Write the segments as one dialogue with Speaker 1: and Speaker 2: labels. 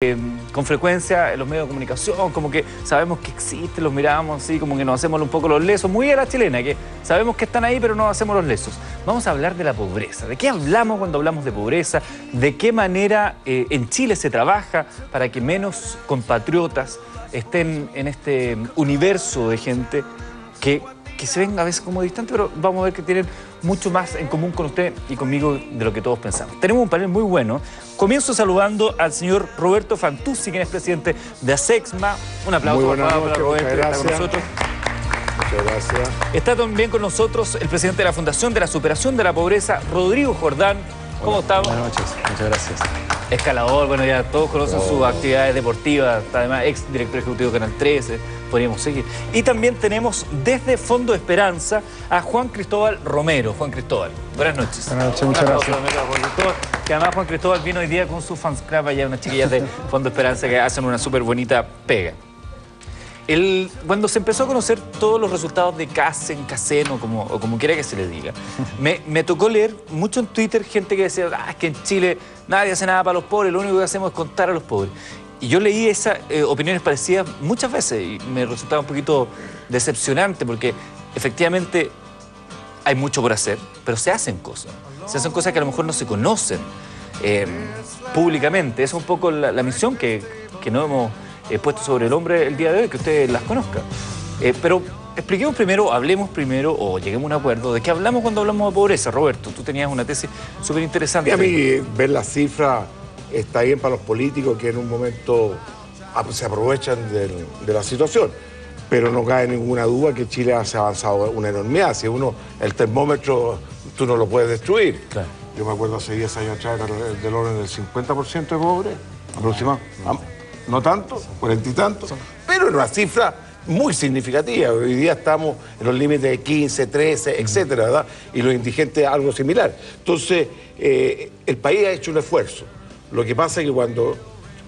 Speaker 1: Eh, con frecuencia en los medios de comunicación, como que sabemos que existen, los miramos así, como que nos hacemos un poco los lesos, muy a la chilena, que sabemos que están ahí, pero no hacemos los lesos. Vamos a hablar de la pobreza. ¿De qué hablamos cuando hablamos de pobreza? ¿De qué manera eh, en Chile se trabaja para que menos compatriotas estén en este universo de gente que que se ven a veces como distantes, pero vamos a ver que tienen mucho más en común con usted y conmigo de lo que todos pensamos. Tenemos un panel muy bueno. Comienzo saludando al señor Roberto Fantuzzi, quien es presidente de ASEXMA. Un aplauso para Roberto, que está con nosotros.
Speaker 2: Muchas gracias.
Speaker 1: Está también con nosotros el presidente de la Fundación de la Superación de la Pobreza, Rodrigo Jordán. ¿Cómo estamos?
Speaker 2: Buenas noches, muchas gracias.
Speaker 1: Escalador, bueno, ya todos conocen sus actividades deportivas, además ex director ejecutivo de Canal 13, podríamos seguir. Y también tenemos desde Fondo Esperanza a Juan Cristóbal Romero. Juan Cristóbal, buenas noches.
Speaker 2: Buenas noches, muchas gracias.
Speaker 1: Cristóbal, que además Juan Cristóbal vino hoy día con su fans club allá, unas chiquillas de Fondo Esperanza que hacen una súper bonita pega cuando se empezó a conocer todos los resultados de Casen, Caseno, como, o como quiera que se le diga, me, tocó leer mucho en Twitter gente que decía, ah, es que en Chile nadie hace nada para los pobres, lo único que hacemos es contar a los pobres. Y yo leí esas eh, opiniones parecidas muchas veces y me resultaba un poquito decepcionante porque efectivamente hay mucho por hacer, pero se hacen cosas. Se hacen cosas que a lo mejor no se conocen eh, públicamente. Esa es un poco la, misión que, que no hemos he puesto sobre el hombre el día de hoy, que usted las conozca. Eh, pero expliquemos primero, hablemos primero o lleguemos a un acuerdo de qué hablamos cuando hablamos de pobreza. Roberto, tú tenías una tesis súper interesante.
Speaker 2: a mí ver las cifras está bien para los políticos que en un momento se aprovechan de, la situación. Pero no cae ninguna duda que Chile ha avanzado una enormidad. Si uno, el termómetro, tú no lo puedes destruir. Yo me acuerdo hace 10 años atrás del orden del 50% de pobres, aproximadamente no tanto, cuarenta y tantos, pero en una cifra muy significativa. Hoy día estamos en los límites de 15, 13, etcétera, ¿verdad? Y los indigentes algo similar. Entonces, eh, el país ha hecho un esfuerzo. Lo que pasa es que cuando,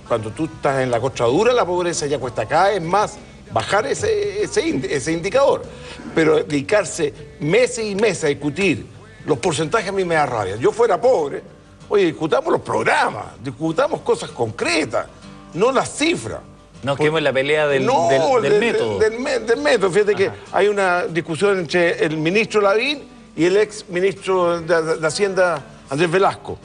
Speaker 2: cuando tú estás en la costradura, la pobreza ya cuesta cada vez más bajar ese, ese, indicador. Pero dedicarse meses y meses a discutir los porcentajes a mí me da rabia. Yo fuera pobre, oye, discutamos los programas, discutamos cosas concretas no las cifras.
Speaker 1: No quemos la pelea del, del, método.
Speaker 2: Del, método. Fíjate que hay una discusión entre el ministro Lavín y el ex ministro de Hacienda, Andrés Velasco,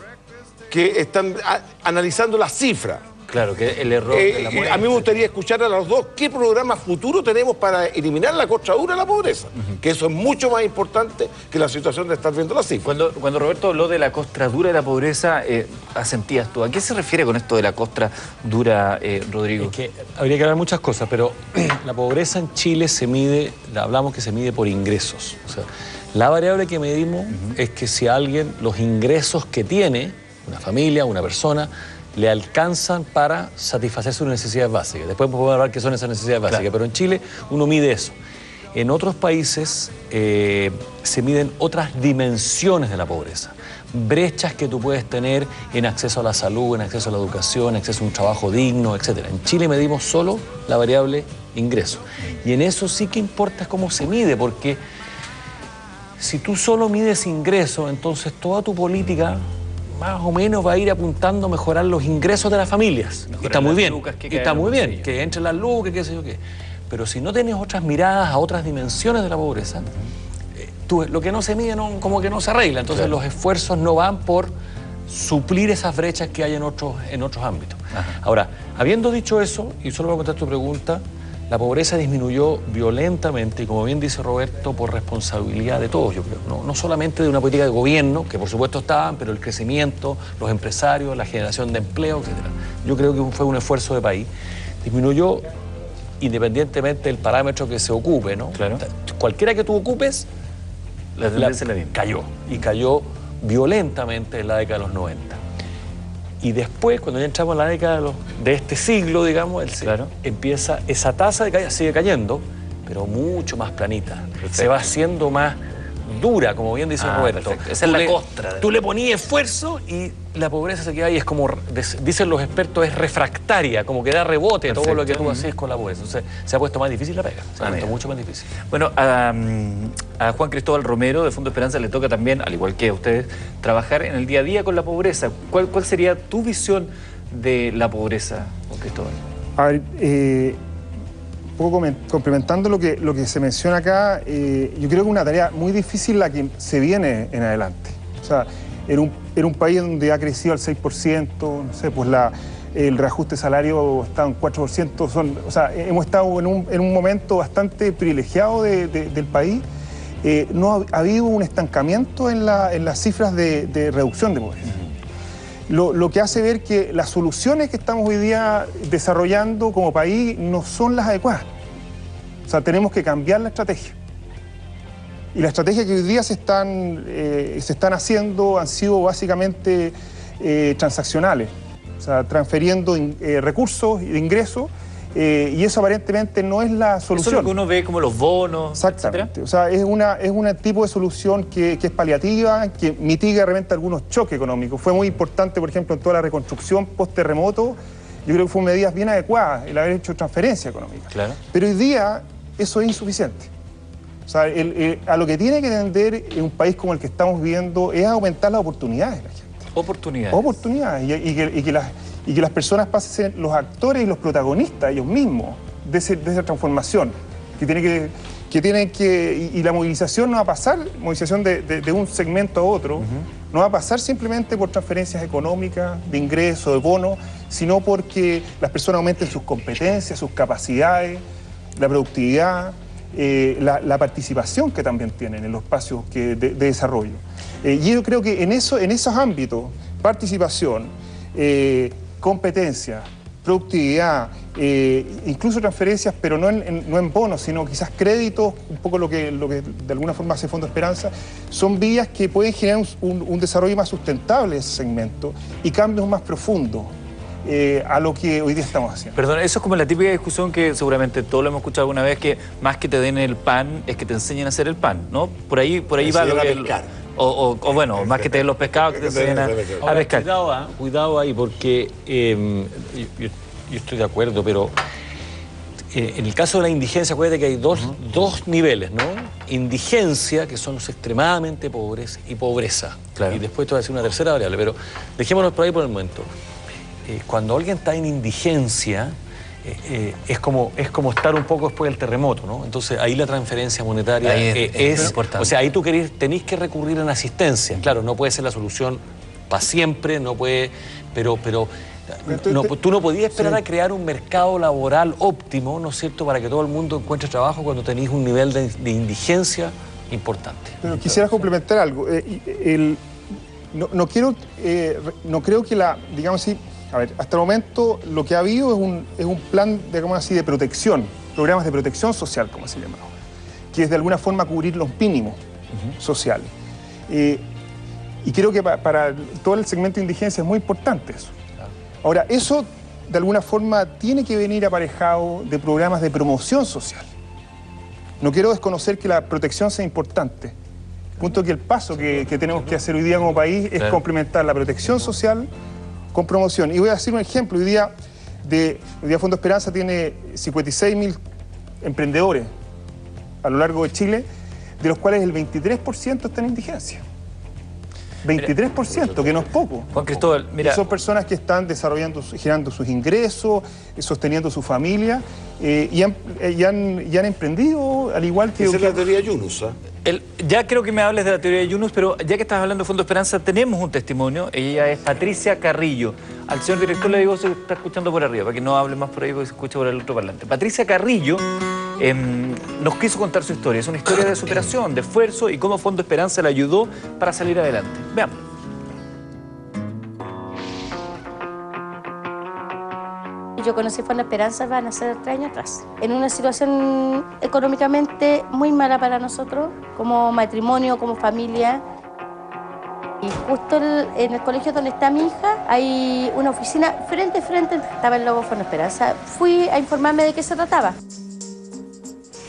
Speaker 2: que están analizando las cifras.
Speaker 1: Claro, que el error de la
Speaker 2: eh, A mí me gustaría escuchar a los dos qué programa futuro tenemos para eliminar la costradura de la pobreza, que eso es mucho más importante que la situación de estar viendo las cifras.
Speaker 1: Cuando, cuando Roberto habló de la costradura de la pobreza, eh, asentías tú. ¿A qué se refiere con esto de la costradura, eh, Rodrigo?
Speaker 3: Es que habría que hablar muchas cosas, pero la pobreza en Chile se mide, hablamos que se mide por ingresos. O sea, la variable que medimos es que si alguien, los ingresos que tiene, una familia, una persona, le alcanzan para satisfacer sus necesidades básicas. Después podemos hablar qué son esas necesidades básicas, pero en Chile uno mide eso. En otros países eh, se miden otras dimensiones de la pobreza, brechas que tú puedes tener en acceso a la salud, en acceso a la educación, en acceso a un trabajo digno, etc. En Chile medimos solo la variable ingreso. Y en eso sí que importa cómo se mide, porque si tú solo mides ingreso, entonces toda tu política más o menos va a ir apuntando a mejorar los ingresos de las familias. está muy bien. está muy bien, que entre las lucas, qué sé yo qué. Pero si no tienes otras miradas a otras dimensiones de la pobreza, eh, tú, lo que no se mide como que no se arregla. Entonces los esfuerzos no van por suplir esas brechas que hay en otros, en otros ámbitos. Ahora, habiendo dicho eso, y solo voy a contestar tu pregunta, la pobreza disminuyó violentamente y como bien dice Roberto, por responsabilidad de todos, yo creo. No, solamente de una política de gobierno, que por supuesto estaban, pero el crecimiento, los empresarios, la generación de empleo, etc. Yo creo que fue un esfuerzo de país. Disminuyó independientemente del parámetro que se ocupe, ¿no?
Speaker 1: Claro.
Speaker 3: Cualquiera que tú ocupes,
Speaker 1: la la,
Speaker 3: cayó. Y cayó violentamente en la década de los 90. Y después, cuando ya entramos en la década de, este siglo, digamos, empieza esa tasa de caída, sigue cayendo, pero mucho más planita. Se va haciendo más dura, como bien dice ah, Roberto.
Speaker 1: Esa es la costra.
Speaker 3: Tú le ponías esfuerzo y la pobreza se queda ahí. Es como, dicen los expertos, es refractaria, como que da rebote todo lo que tú haces con la pobreza. Entonces se ha puesto más difícil la pega. Se ha ah, puesto mucho más difícil.
Speaker 1: Bueno, a, Juan Cristóbal Romero de Fondo Esperanza le toca también, al igual que a ustedes, trabajar en el día a día con la pobreza. ¿Cuál, cuál sería tu visión? de la pobreza, Cristóbal?
Speaker 4: A ver, eh, poco complementando lo que, lo que se menciona acá, eh, yo creo que es una tarea muy difícil la que se viene en adelante. O sea, en un, en un país donde ha crecido al 6%, no sé, pues la, el reajuste salario está en 4%, son, o sea, hemos estado en un, en un momento bastante privilegiado del país. Eh, no ha, habido un estancamiento en, la, en las cifras de, de reducción de pobreza. Lo, lo, que hace ver que las soluciones que estamos hoy día desarrollando como país no son las adecuadas. O sea, tenemos que cambiar la estrategia. Y la estrategia que hoy día se están, eh, se están haciendo han sido básicamente eh, transaccionales, o sea, transfiriendo eh, recursos y ingresos eh, y eso aparentemente no es la solución.
Speaker 1: Eso es lo que uno ve como los bonos.
Speaker 4: Exactamente. O sea, es, una, es un tipo de solución que, es paliativa, que mitiga realmente algunos choques económicos. Fue muy importante, por ejemplo, en toda la reconstrucción post-terremoto. Yo creo que fueron medidas bien adecuadas el haber hecho transferencia económica.
Speaker 1: Claro.
Speaker 4: Pero hoy día eso es insuficiente. O sea, a lo que tiene que tender en un país como el que estamos viviendo es aumentar las oportunidades de la gente.
Speaker 1: Oportunidades.
Speaker 4: Oportunidades. Y, que, y que las y que las personas pasen a ser los actores y los protagonistas ellos mismos de, esa transformación, que tiene que, que, tienen que y, la movilización no va a pasar, movilización de, un segmento a otro, no va a pasar simplemente por transferencias económicas, de ingresos, de bonos, sino porque las personas aumenten sus competencias, sus capacidades, la productividad, eh, la, participación que también tienen en los espacios que de, desarrollo. Eh, y yo creo que en, eso, en esos ámbitos, participación, eh, competencia, productividad, eh, incluso transferencias, pero no en, no en bonos, sino quizás créditos, un poco lo que, lo que de alguna forma hace Fondo Esperanza, son vías que pueden generar un, desarrollo más sustentable de ese segmento y cambios más profundos. Eh, a lo que hoy día estamos haciendo.
Speaker 1: Perdón, eso es como la típica discusión que seguramente todos lo hemos escuchado alguna vez, que más que te den el pan es que te enseñen a hacer el pan, ¿no? Por ahí, por ahí va lo que... O, bueno, más que te den los pescados que te enseñan a, pescar.
Speaker 3: Cuidado, ah, cuidado, ahí, porque em, yo, estoy de acuerdo, pero eh, en el caso de la indigencia, acuérdate que hay dos, niveles, ¿no? Indigencia, que son los extremadamente pobres, y pobreza. Y después te voy a decir una tercera variable, pero dejémonos por ahí por el momento. Eh, cuando alguien está en indigencia, eh, eh, es, como, es como estar un poco después del terremoto, ¿no? Entonces ahí la transferencia monetaria es, importante. O sea, ahí tú querés, tenéis que recurrir en asistencia. Claro, no puede ser la solución para siempre, no puede, pero, pero tú no podías esperar a crear un mercado laboral óptimo, ¿no es cierto?, para que todo el mundo encuentre trabajo cuando tenéis un nivel de, indigencia importante.
Speaker 4: Pero quisiera complementar algo. el, no, quiero, no creo que la, digamos así, a ver, hasta el momento lo que ha habido es un, es un plan, digamos así, de protección, programas de protección social, como se llama, que es de alguna forma cubrir los mínimos sociales. Eh, y creo que para, todo el segmento de indigencia es muy importante eso. Ahora, eso de alguna forma tiene que venir aparejado de programas de promoción social. No quiero desconocer que la protección sea importante. Punto que el paso que, tenemos que hacer hoy día como país es complementar la protección social con promoción. Y voy a decir un ejemplo. Hoy día, de, hoy día Fondo Esperanza tiene 56 mil emprendedores a lo largo de Chile, de los cuales el 23% está en indigencia. 23%, que no es poco.
Speaker 1: Juan Cristóbal, mira.
Speaker 4: son personas que están desarrollando, generando sus ingresos, sosteniendo su familia eh, y, han, eh, han, han, emprendido, al igual que.
Speaker 2: Esa es la teoría Yunus,
Speaker 1: ya creo que me hables de la teoría de Yunus, pero ya que estás hablando de Fondo Esperanza, tenemos un testimonio. Ella es Patricia Carrillo. Al señor director le digo, se está escuchando por arriba, para que no hable más por ahí porque se escucha por el otro parlante. Patricia Carrillo em, nos quiso contar su historia. Es una historia de superación, de esfuerzo y cómo Fondo Esperanza le ayudó para salir adelante. Veamos.
Speaker 5: Yo conocí Fondo Esperanza van a ser tres años atrás, en una situación económicamente muy mala para nosotros, como matrimonio, como familia. Y justo en el colegio donde está mi hija hay una oficina frente a frente, estaba el logo Fondo Esperanza. Fui a informarme de qué se trataba.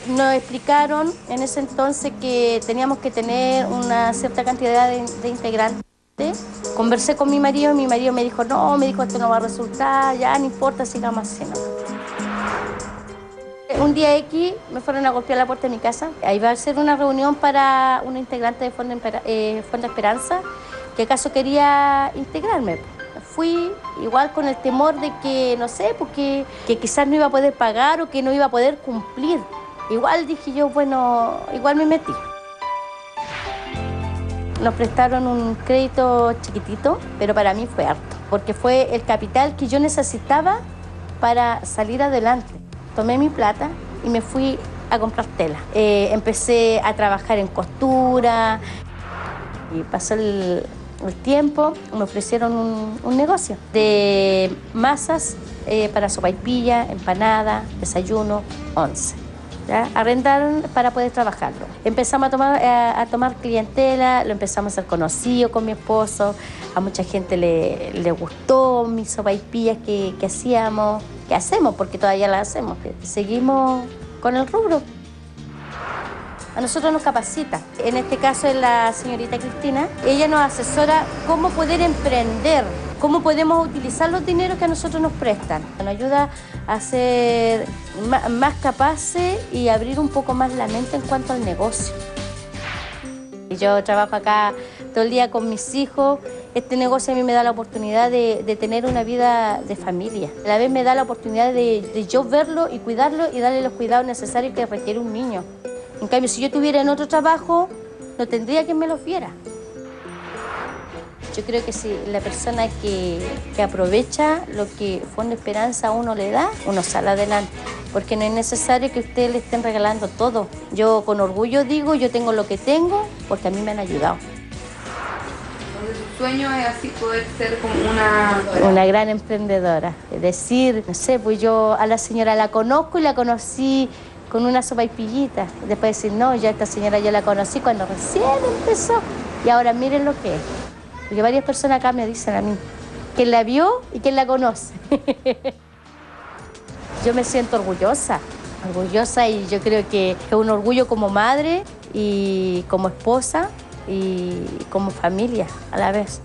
Speaker 5: Nos explicaron en ese entonces que teníamos que tener una cierta cantidad de, de integrantes Conversé con mi marido y mi marido me dijo, no, me dijo, esto no va a resultar, ya no importa, sigamos así. Un día X me fueron a golpear la puerta de mi casa. Ahí va a ser una reunión para un integrante de Fondo, eh, Esperanza que acaso quería integrarme. fui igual con el temor de que, no sé, porque que quizás no iba a poder pagar o que no iba a poder cumplir. Igual dije yo, bueno, igual me metí. Nos prestaron un crédito chiquitito, pero para mí fue harto, porque fue el capital que yo necesitaba para salir adelante. Tomé mi plata y me fui a comprar tela. Eh, empecé a trabajar en costura y pasó el, tiempo, me ofrecieron un, un negocio de masas eh, para sopaipilla, empanada, desayuno, once. ¿Ya? Arrendaron para poder trabajarlo. Empezamos a tomar, a, tomar clientela, lo empezamos a ser conocido con mi esposo, a mucha gente le, le gustó mis sopaipillas que, que hacíamos, que hacemos, porque todavía las hacemos. Seguimos con el rubro. A nosotros nos capacita. En este caso es la señorita Cristina. Ella nos asesora cómo poder emprender, cómo podemos utilizar los dineros que a nosotros nos prestan. Nos ayuda a ser más capaces y abrir un poco más la mente en cuanto al negocio. Yo trabajo acá todo el día con mis hijos. Este negocio a mí me da la oportunidad de, de tener una vida de familia. A la vez me da la oportunidad de, de yo verlo y cuidarlo y darle los cuidados necesarios que requiere un niño. En cambio, si yo tuviera en otro trabajo, no tendría quien me lo viera. Yo creo que si la persona que, que aprovecha lo que Fondo Esperanza a uno le da, uno sale adelante. Porque no es necesario que ustedes le estén regalando todo. Yo con orgullo digo, yo tengo lo que tengo porque a mí me han ayudado.
Speaker 6: Entonces, tu sueño es así poder ser como una...
Speaker 5: Una gran emprendedora. Es decir, no sé, pues yo a la señora la conozco y la conocí con una sopa y pillita. Después decir, no, ya esta señora yo la conocí cuando recién empezó. Y ahora miren lo que es. Porque varias personas acá me dicen a mí, quién la vio y quién la conoce. yo me siento orgullosa, orgullosa y yo creo que es un orgullo como madre y como esposa y como familia a la vez.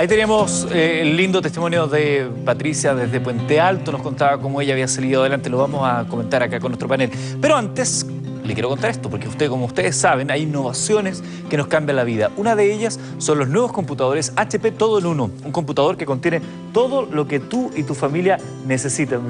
Speaker 1: Ahí teníamos eh, el lindo testimonio de Patricia desde Puente Alto, nos contaba cómo ella había salido adelante, lo vamos a comentar acá con nuestro panel. Pero antes, le quiero contar esto, porque usted, como ustedes saben, hay innovaciones que nos cambian la vida. Una de ellas son los nuevos computadores HP Todo en Uno, un computador que contiene todo lo que tú y tu familia necesitan.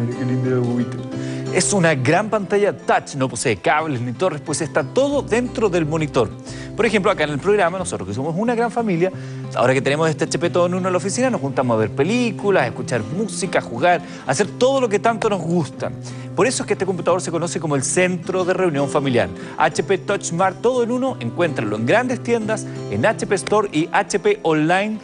Speaker 1: Es una gran pantalla touch, no posee cables ni torres, pues está todo dentro del monitor. Por ejemplo, acá en el programa, nosotros que somos una gran familia, ahora que tenemos este HP todo en uno en la oficina, nos juntamos a ver películas, a escuchar música, a jugar, a hacer todo lo que tanto nos gusta. Por eso es que este computador se conoce como el centro de reunión familiar. HP Touch Smart todo en uno, encuéntralo en grandes tiendas, en HP Store y hponline.cl.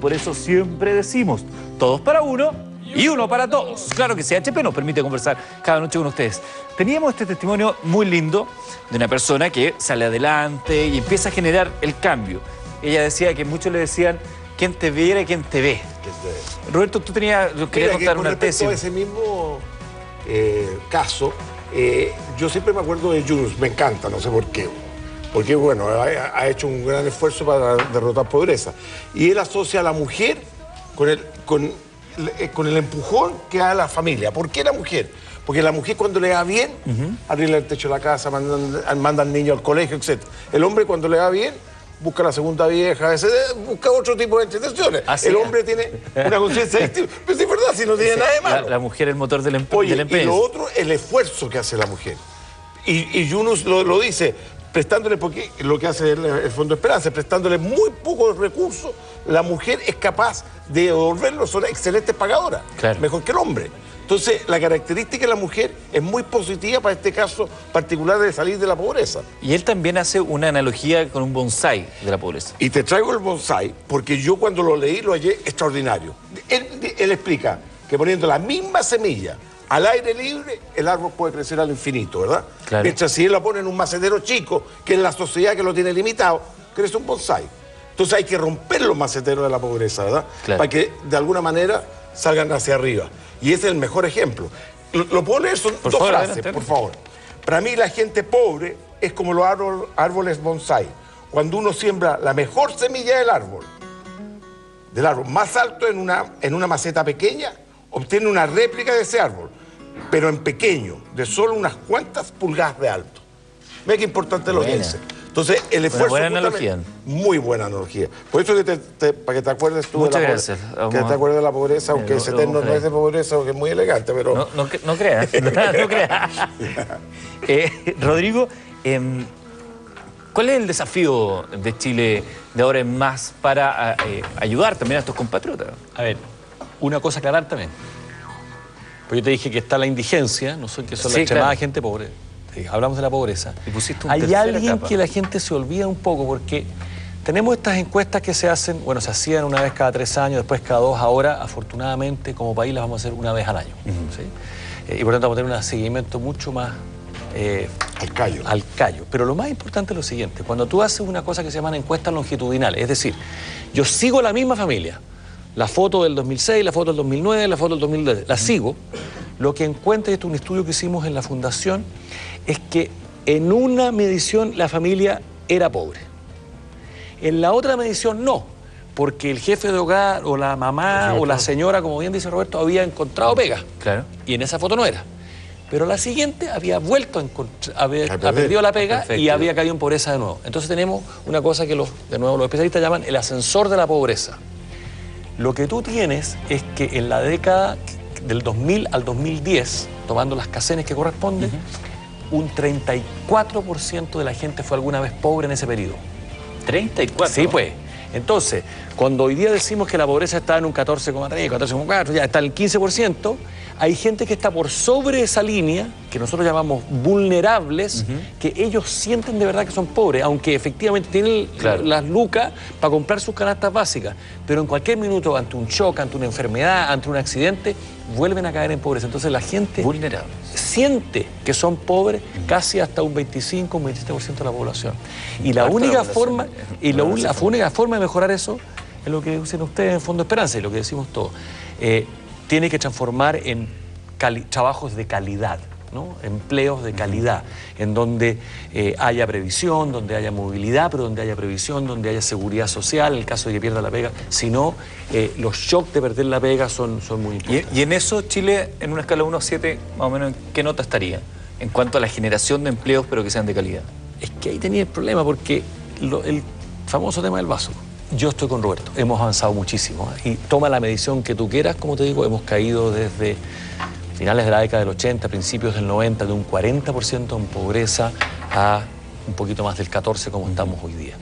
Speaker 1: Por eso siempre decimos, todos para uno y uno para todos. Claro que sí, HP nos permite conversar cada noche con ustedes. Teníamos este testimonio muy lindo de una persona que sale adelante y empieza a generar el cambio. Ella decía que muchos le decían, ¿quién te viera y quién te ve? Roberto, tú tenías, querías
Speaker 2: Mira, que
Speaker 1: contar
Speaker 2: con
Speaker 1: una tesis.
Speaker 2: ese mismo eh, caso, eh, yo siempre me acuerdo de Yunus, me encanta, no sé por qué. Porque, bueno, ha, ha hecho un gran esfuerzo para derrotar pobreza. Y él asocia a la mujer con el, con, eh, con el empujón que da la familia. ¿Por qué la mujer? Porque la mujer cuando le va bien, arregla el techo de la casa, manda, manda al niño al colegio, etc. El hombre cuando le va bien, busca la segunda vieja, a veces, eh, busca otro tipo de entretenciones.
Speaker 1: Así
Speaker 2: el
Speaker 1: es.
Speaker 2: hombre tiene una conciencia distinta. Pero es verdad, si no tiene nada de malo.
Speaker 1: la mujer es el motor del, emp-
Speaker 2: Oye,
Speaker 1: del
Speaker 2: y lo otro, el esfuerzo que hace la mujer. Y, y Yunus lo, lo dice, prestándole, porque lo que hace el, el Fondo Esperanza, prestándole muy pocos recursos, la mujer es capaz de devolverlo, son excelentes pagadoras,
Speaker 1: Claro.
Speaker 2: mejor que el hombre. Entonces, la característica de la mujer es muy positiva para este caso particular de salir de la pobreza.
Speaker 1: Y él también hace una analogía con un bonsai de la pobreza.
Speaker 2: Y te traigo el bonsai porque yo cuando lo leí lo hallé extraordinario. Él, él explica que poniendo la misma semilla al aire libre, el árbol puede crecer al infinito, ¿verdad?
Speaker 1: Claro.
Speaker 2: Mientras si él lo pone en un macetero chico, que es la sociedad que lo tiene limitado, crece un bonsai. Entonces hay que romper los maceteros de la pobreza, ¿verdad?
Speaker 1: Claro.
Speaker 2: Para que de alguna manera salgan hacia arriba. Y es el mejor ejemplo. Lo, lo puedo leer, son
Speaker 1: Por
Speaker 2: dos
Speaker 1: favor,
Speaker 2: frases,
Speaker 1: adelante.
Speaker 2: por favor. Para mí la gente pobre es como los árbol- árboles bonsai. Cuando uno siembra la mejor semilla del árbol, del árbol más alto en una, en una maceta pequeña, obtiene una réplica de ese árbol, pero en pequeño, de solo unas cuantas pulgadas de alto. Ve qué importante lo que dice. Entonces, el esfuerzo.
Speaker 1: buena
Speaker 2: justamente-
Speaker 1: analogía.
Speaker 2: Muy buena analogía. Por eso que te, te- para que te acuerdes tú
Speaker 1: Muchas
Speaker 2: de la
Speaker 1: gracias.
Speaker 2: pobreza.
Speaker 1: Vamos
Speaker 2: Que te acuerdes de la pobreza, aunque
Speaker 1: lo-
Speaker 2: ese
Speaker 1: a
Speaker 2: no es de pobreza, porque es muy elegante, pero.
Speaker 1: No, no, cre- no creas, no creas. Eh, Rodrigo, em, ¿cuál es el desafío de Chile de ahora en más para eh, ayudar también a estos compatriotas?
Speaker 3: A ver, una cosa aclarar también. Pues yo te dije que está la indigencia, no sé qué son
Speaker 1: Sí,
Speaker 3: la extremada
Speaker 1: claro.
Speaker 3: gente pobre. Eh, Hablamos de la pobreza.
Speaker 1: Y pusiste una
Speaker 3: Hay alguien
Speaker 1: capa.
Speaker 3: que la gente se olvida un poco porque tenemos estas encuestas que se hacen, bueno, se hacían una vez cada tres años, después cada dos. Ahora, afortunadamente, como país las vamos a hacer una vez al año. ¿sí? Eh, y por lo tanto vamos a tener un seguimiento mucho más eh,
Speaker 2: Al callo.
Speaker 3: al callo. Pero lo más importante es lo siguiente, cuando tú haces una cosa que se llaman encuestas longitudinales, es decir, yo sigo la misma familia, la foto del 2006, la foto del 2009, la foto del 2010, la sigo, lo que encuentra, y esto es un estudio que hicimos en la fundación, es que en una medición la familia era pobre. En la otra medición no, porque el jefe de hogar o la mamá o la señora, como bien dice Roberto, había encontrado pega.
Speaker 1: Claro.
Speaker 3: Y en esa foto no era. Pero la siguiente había vuelto a encontrar, había,
Speaker 2: A
Speaker 3: perdido la pega
Speaker 1: Perfecto.
Speaker 3: y había caído en pobreza de nuevo. Entonces tenemos una cosa que los, de nuevo los especialistas llaman el ascensor de la pobreza. Lo que tú tienes es que en la década del 2000 al 2010, tomando las casenes que corresponden, un 34% de la gente fue alguna vez pobre en ese periodo.
Speaker 1: 34.
Speaker 3: Sí, pues. Entonces, cuando hoy día decimos que la pobreza está en un 14,3, 14,4, ya está en el 15%, hay gente que está por sobre esa línea, que nosotros llamamos vulnerables, que ellos sienten de verdad que son pobres, aunque efectivamente tienen
Speaker 1: Claro.
Speaker 3: las lucas para comprar sus canastas básicas, pero en cualquier minuto, ante un shock, ante una enfermedad, ante un accidente, vuelven a caer en pobreza. Entonces la gente
Speaker 1: Vulnerables.
Speaker 3: siente que son pobres casi hasta un 25, un 27% de la población. Y la única forma, y la única forma de mejorar eso es lo que dicen ustedes en Fondo Esperanza y lo que decimos todos. Eh, tiene que transformar en trabajos de calidad. ¿no? empleos de calidad, en donde eh, haya previsión, donde haya movilidad, pero donde haya previsión, donde haya seguridad social, en el caso de que pierda la pega. Si no, eh, los shocks de perder la pega son, son muy importantes.
Speaker 1: Y, y en eso Chile, en una escala 1 a 7, más o menos, ¿en qué nota estaría? En cuanto a la generación de empleos, pero que sean de calidad.
Speaker 3: Es que ahí tenía el problema porque lo- el famoso tema del vaso. Yo estoy con Roberto, hemos avanzado muchísimo ¿eh? y toma la medición que tú quieras, como te digo, hemos caído desde finales de la década del 80, principios del 90, de un 40% en pobreza a un poquito más del 14% como estamos hoy día.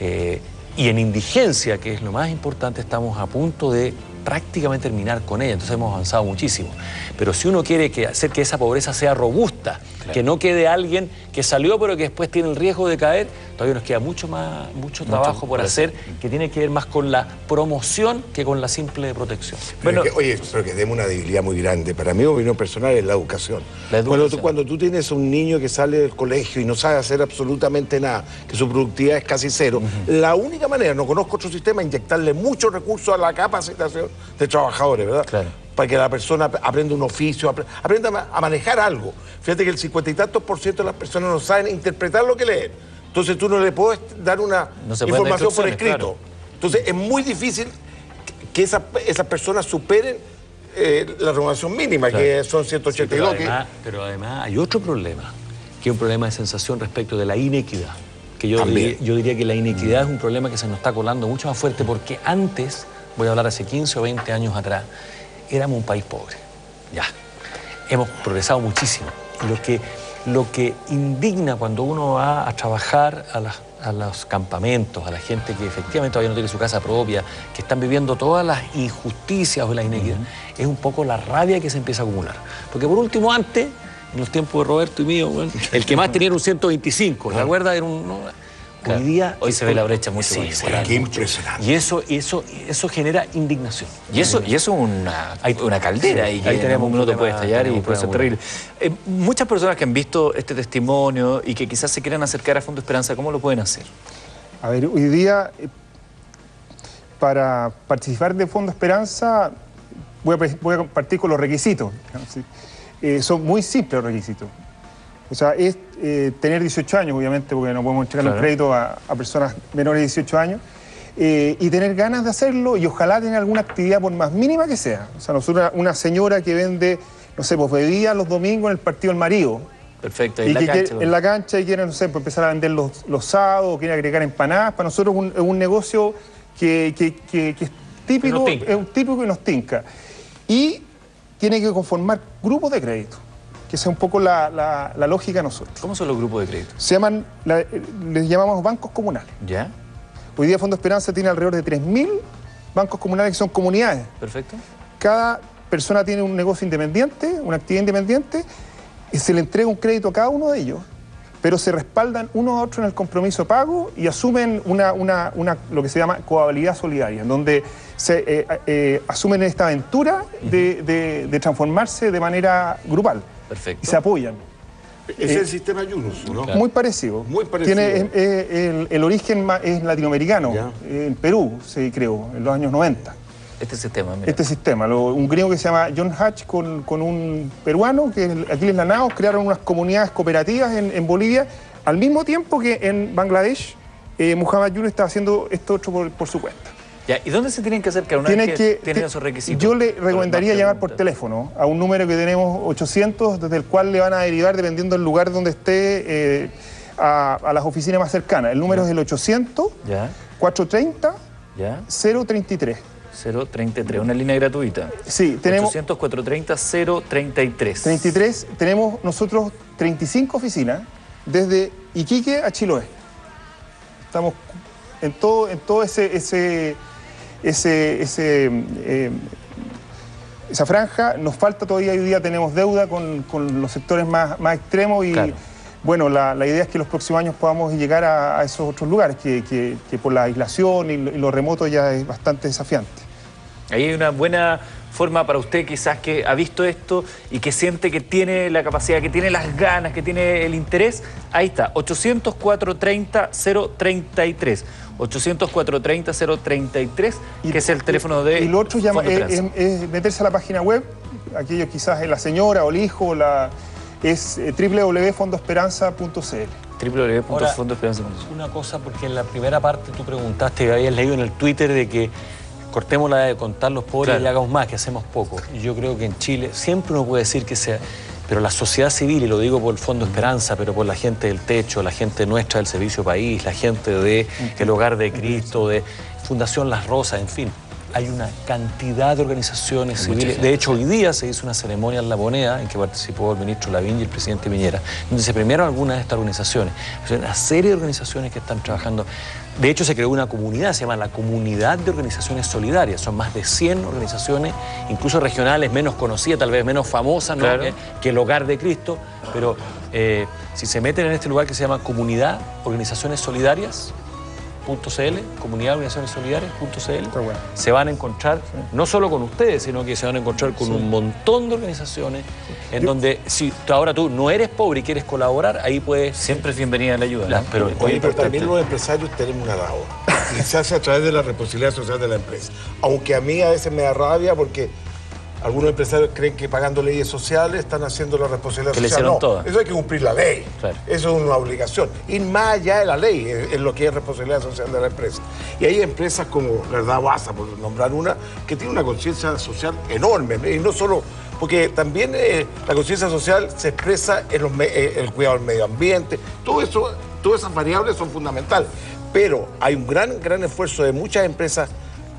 Speaker 3: Eh, y en indigencia, que es lo más importante, estamos a punto de prácticamente terminar con ella, entonces hemos avanzado muchísimo. Pero si uno quiere hacer que esa pobreza sea robusta, que no quede alguien que salió pero que después tiene el riesgo de caer, todavía nos queda mucho más mucho trabajo por
Speaker 1: por
Speaker 3: hacer, que tiene que ver más con la promoción que con la simple protección.
Speaker 2: Pero
Speaker 1: Bueno-
Speaker 2: que, oye, pero que tenemos una debilidad muy grande. Para mí, mi opinión personal es la educación.
Speaker 1: La
Speaker 2: Cuando,
Speaker 1: educación.
Speaker 2: tú, cuando tú tienes un niño que sale del colegio y no sabe hacer absolutamente nada, que su productividad es casi cero, la única manera, no conozco otro sistema, es inyectarle muchos recursos a la capacitación de trabajadores, ¿verdad?
Speaker 1: Claro.
Speaker 2: Para que la persona ap- aprenda un oficio, apre- aprenda a ma- a manejar algo. Fíjate que el cincuenta y tantos por ciento de las personas no saben interpretar lo que leen. Entonces tú no le puedes dar una
Speaker 1: No
Speaker 2: información por escrito.
Speaker 1: claro.
Speaker 2: Entonces es muy difícil que esas, personas superen eh, la renovación mínima, que son 182.
Speaker 3: pero,
Speaker 2: que-
Speaker 3: además, pero además hay otro problema, que es un problema de sensación respecto de la inequidad. Que yo,
Speaker 2: También.
Speaker 3: diría, yo diría que la inequidad es un problema que se nos está colando mucho más fuerte porque antes, voy a hablar hace 15 o 20 años atrás, éramos un país pobre. Ya. Hemos progresado muchísimo. Lo que, lo que indigna cuando uno va a trabajar a, las- a los campamentos, a la gente que efectivamente todavía no tiene su casa propia, que están viviendo todas las injusticias o la inequidad, es un poco la rabia que se empieza a acumular. Porque por último, antes, en los tiempos de Roberto y mío, bueno, el que más tenía era un 125, ¿te acuerdas? Era un, no,
Speaker 1: Claro.
Speaker 3: Hoy día...
Speaker 1: Hoy se ve la brecha mucho
Speaker 3: Sí,
Speaker 2: Qué impresionante.
Speaker 3: Y eso, eso, eso genera indignación.
Speaker 1: Y eso, y eso es una,
Speaker 3: Ahí-
Speaker 1: una caldera
Speaker 3: sí,
Speaker 1: y
Speaker 3: ahí
Speaker 1: en
Speaker 3: tenemos un
Speaker 1: minuto puede estallar y puede ser terrible. Eh, muchas personas que han visto este testimonio y que quizás se quieran acercar a Fondo Esperanza, ¿cómo lo pueden hacer?
Speaker 4: A ver, hoy día, eh, para participar de Fondo Esperanza, voy a, voy a partir con los requisitos. Eh, son muy simples los requisitos. O sea, es eh, tener 18 años, obviamente, porque no podemos entregar un
Speaker 1: Claro.
Speaker 4: crédito a, a personas menores de 18 años, eh, y tener ganas de hacerlo y ojalá tener alguna actividad por más mínima que sea. O sea, nosotros, una, una señora que vende, no sé, pues bebida los domingos en el partido del marido,
Speaker 1: Perfecto,
Speaker 4: y
Speaker 1: en la cancha.
Speaker 4: quiere- en la cancha y quieren, no sé, pues, empezar a vender los, los sábados, quieren agregar empanadas. Para nosotros es un, negocio que, que- que- que es típico, es un típico y nos tinca. Y tiene que conformar grupos de crédito, que es un poco la, la- la lógica de nosotros.
Speaker 1: ¿Cómo son los grupos de crédito?
Speaker 4: Se llaman, la- eh, les llamamos bancos comunales.
Speaker 1: ¿Ya?
Speaker 4: Hoy día Fondo Esperanza tiene alrededor de 3.000 bancos comunales que son comunidades.
Speaker 1: Perfecto.
Speaker 4: Cada persona tiene un negocio independiente, una actividad independiente, y se le entrega un crédito a cada uno de ellos, pero se respaldan uno a otro en el compromiso pago y asumen una, una- una- lo que se llama cohabilidad solidaria, en donde se eh, eh, asumen esta aventura de, de- de transformarse de manera grupal
Speaker 1: Perfecto.
Speaker 4: y se apoyan.
Speaker 2: Ese es el sistema Yunus, ¿no?
Speaker 4: Muy parecido.
Speaker 2: Muy parecido.
Speaker 4: Tiene, eh, eh, el, el origen es latinoamericano,
Speaker 2: Ya.
Speaker 4: eh, en Perú se creó, en los años 90.
Speaker 1: Este sistema, mira.
Speaker 4: este sistema. Lo- un griego que se llama John Hatch con, con un peruano, que es Aquiles Lanaos, crearon unas comunidades cooperativas en, en Bolivia, al mismo tiempo que en Bangladesh, eh, Muhammad Yunus está haciendo esto otro por, por su cuenta.
Speaker 1: Ya, ¿Y dónde se tienen que acercar una
Speaker 4: Tiene
Speaker 1: vez
Speaker 4: que,
Speaker 1: que tienen
Speaker 4: ti-
Speaker 1: esos requisitos?
Speaker 4: Yo le recomendaría llamar por teléfono a un número que tenemos 800, desde el cual le van a derivar, dependiendo del lugar donde esté, eh, a, a las oficinas más cercanas. El número es el 800
Speaker 1: Ya,
Speaker 4: 430
Speaker 1: ya.
Speaker 4: 033.
Speaker 1: 033, una línea gratuita.
Speaker 4: Sí, tenemos
Speaker 1: 800 430 033.
Speaker 4: 33, tenemos nosotros 35 oficinas, desde Iquique a Chiloé. Estamos en todo, en todo ese, ese, ese, ese, eh, esa franja. Nos falta todavía, hoy día tenemos deuda con, con los sectores más, más extremos y
Speaker 1: Claro.
Speaker 4: bueno, la, la idea es que los próximos años podamos llegar a, a esos otros lugares, que, que- que por la aislación y lo, y lo remoto ya es bastante desafiante.
Speaker 1: Ahí hay una buena forma para usted quizás que ha visto esto y que siente que tiene la capacidad, que tiene las ganas, que tiene el interés. Ahí está, 800 430 033. 800 430 033, que es el teléfono de
Speaker 4: Y lo otro llama- es, es- es meterse a la página web, aquello quizás es la señora o el hijo, la, es eh, www.fondoesperanza.cl.
Speaker 1: www.fondoesperanza.com.
Speaker 3: Una cosa, porque en la primera parte tú preguntaste, habías leído en el Twitter de que cortemos la de contar los pobres
Speaker 1: Claro.
Speaker 3: y hagamos más, que hacemos poco. Y yo creo que en Chile siempre uno puede decir que sea, pero la sociedad civil, y lo digo por el Fondo Esperanza, pero por la gente del techo, la gente nuestra del Servicio País, la gente de El Hogar de Cristo, de Fundación Las Rosas, en fin. Hay una cantidad de organizaciones civiles. De hecho, hoy día se hizo una ceremonia en La Moneda en que participó el ministro Lavín y el presidente Piñera, donde se premiaron algunas de estas organizaciones. Hay una serie de organizaciones que están trabajando. De hecho, se creó una comunidad, se llama la Comunidad de Organizaciones Solidarias. Son más de 100 organizaciones, incluso regionales, menos conocidas, tal vez menos famosas ¿no?
Speaker 1: Claro.
Speaker 3: que, que el Hogar de Cristo. Pero eh, si se meten en este lugar que se llama Comunidad Organizaciones Solidarias, .cl, comunidad organizaciones solidarias.cl,
Speaker 4: bueno.
Speaker 3: se van a encontrar no solo con ustedes, sino que se van a encontrar con un montón de organizaciones en donde si ahora tú no eres pobre y quieres colaborar, ahí puedes...
Speaker 1: Siempre es bienvenida la ayuda.
Speaker 3: La-
Speaker 1: ¿no?
Speaker 3: pero-
Speaker 2: Oye, pero también los empresarios tenemos una deuda. Y se hace a través de la responsabilidad social de la empresa. Aunque a mí a veces me da rabia porque algunos empresarios creen que pagando leyes sociales están haciendo la responsabilidad
Speaker 1: Que le
Speaker 2: social.
Speaker 1: hicieron
Speaker 2: no,
Speaker 1: todas.
Speaker 2: eso hay que cumplir la ley.
Speaker 1: Claro.
Speaker 2: Eso es una obligación. Ir más allá de la ley es, lo que es responsabilidad social de la empresa. Y hay empresas como Verdad Guasa, por nombrar una, que tiene una conciencia social enorme. Y no solo. Porque también eh, la conciencia social se expresa en los eh, el cuidado del medio ambiente. Todo eso, todas esas variables son fundamentales. Pero hay un gran, gran esfuerzo de muchas empresas,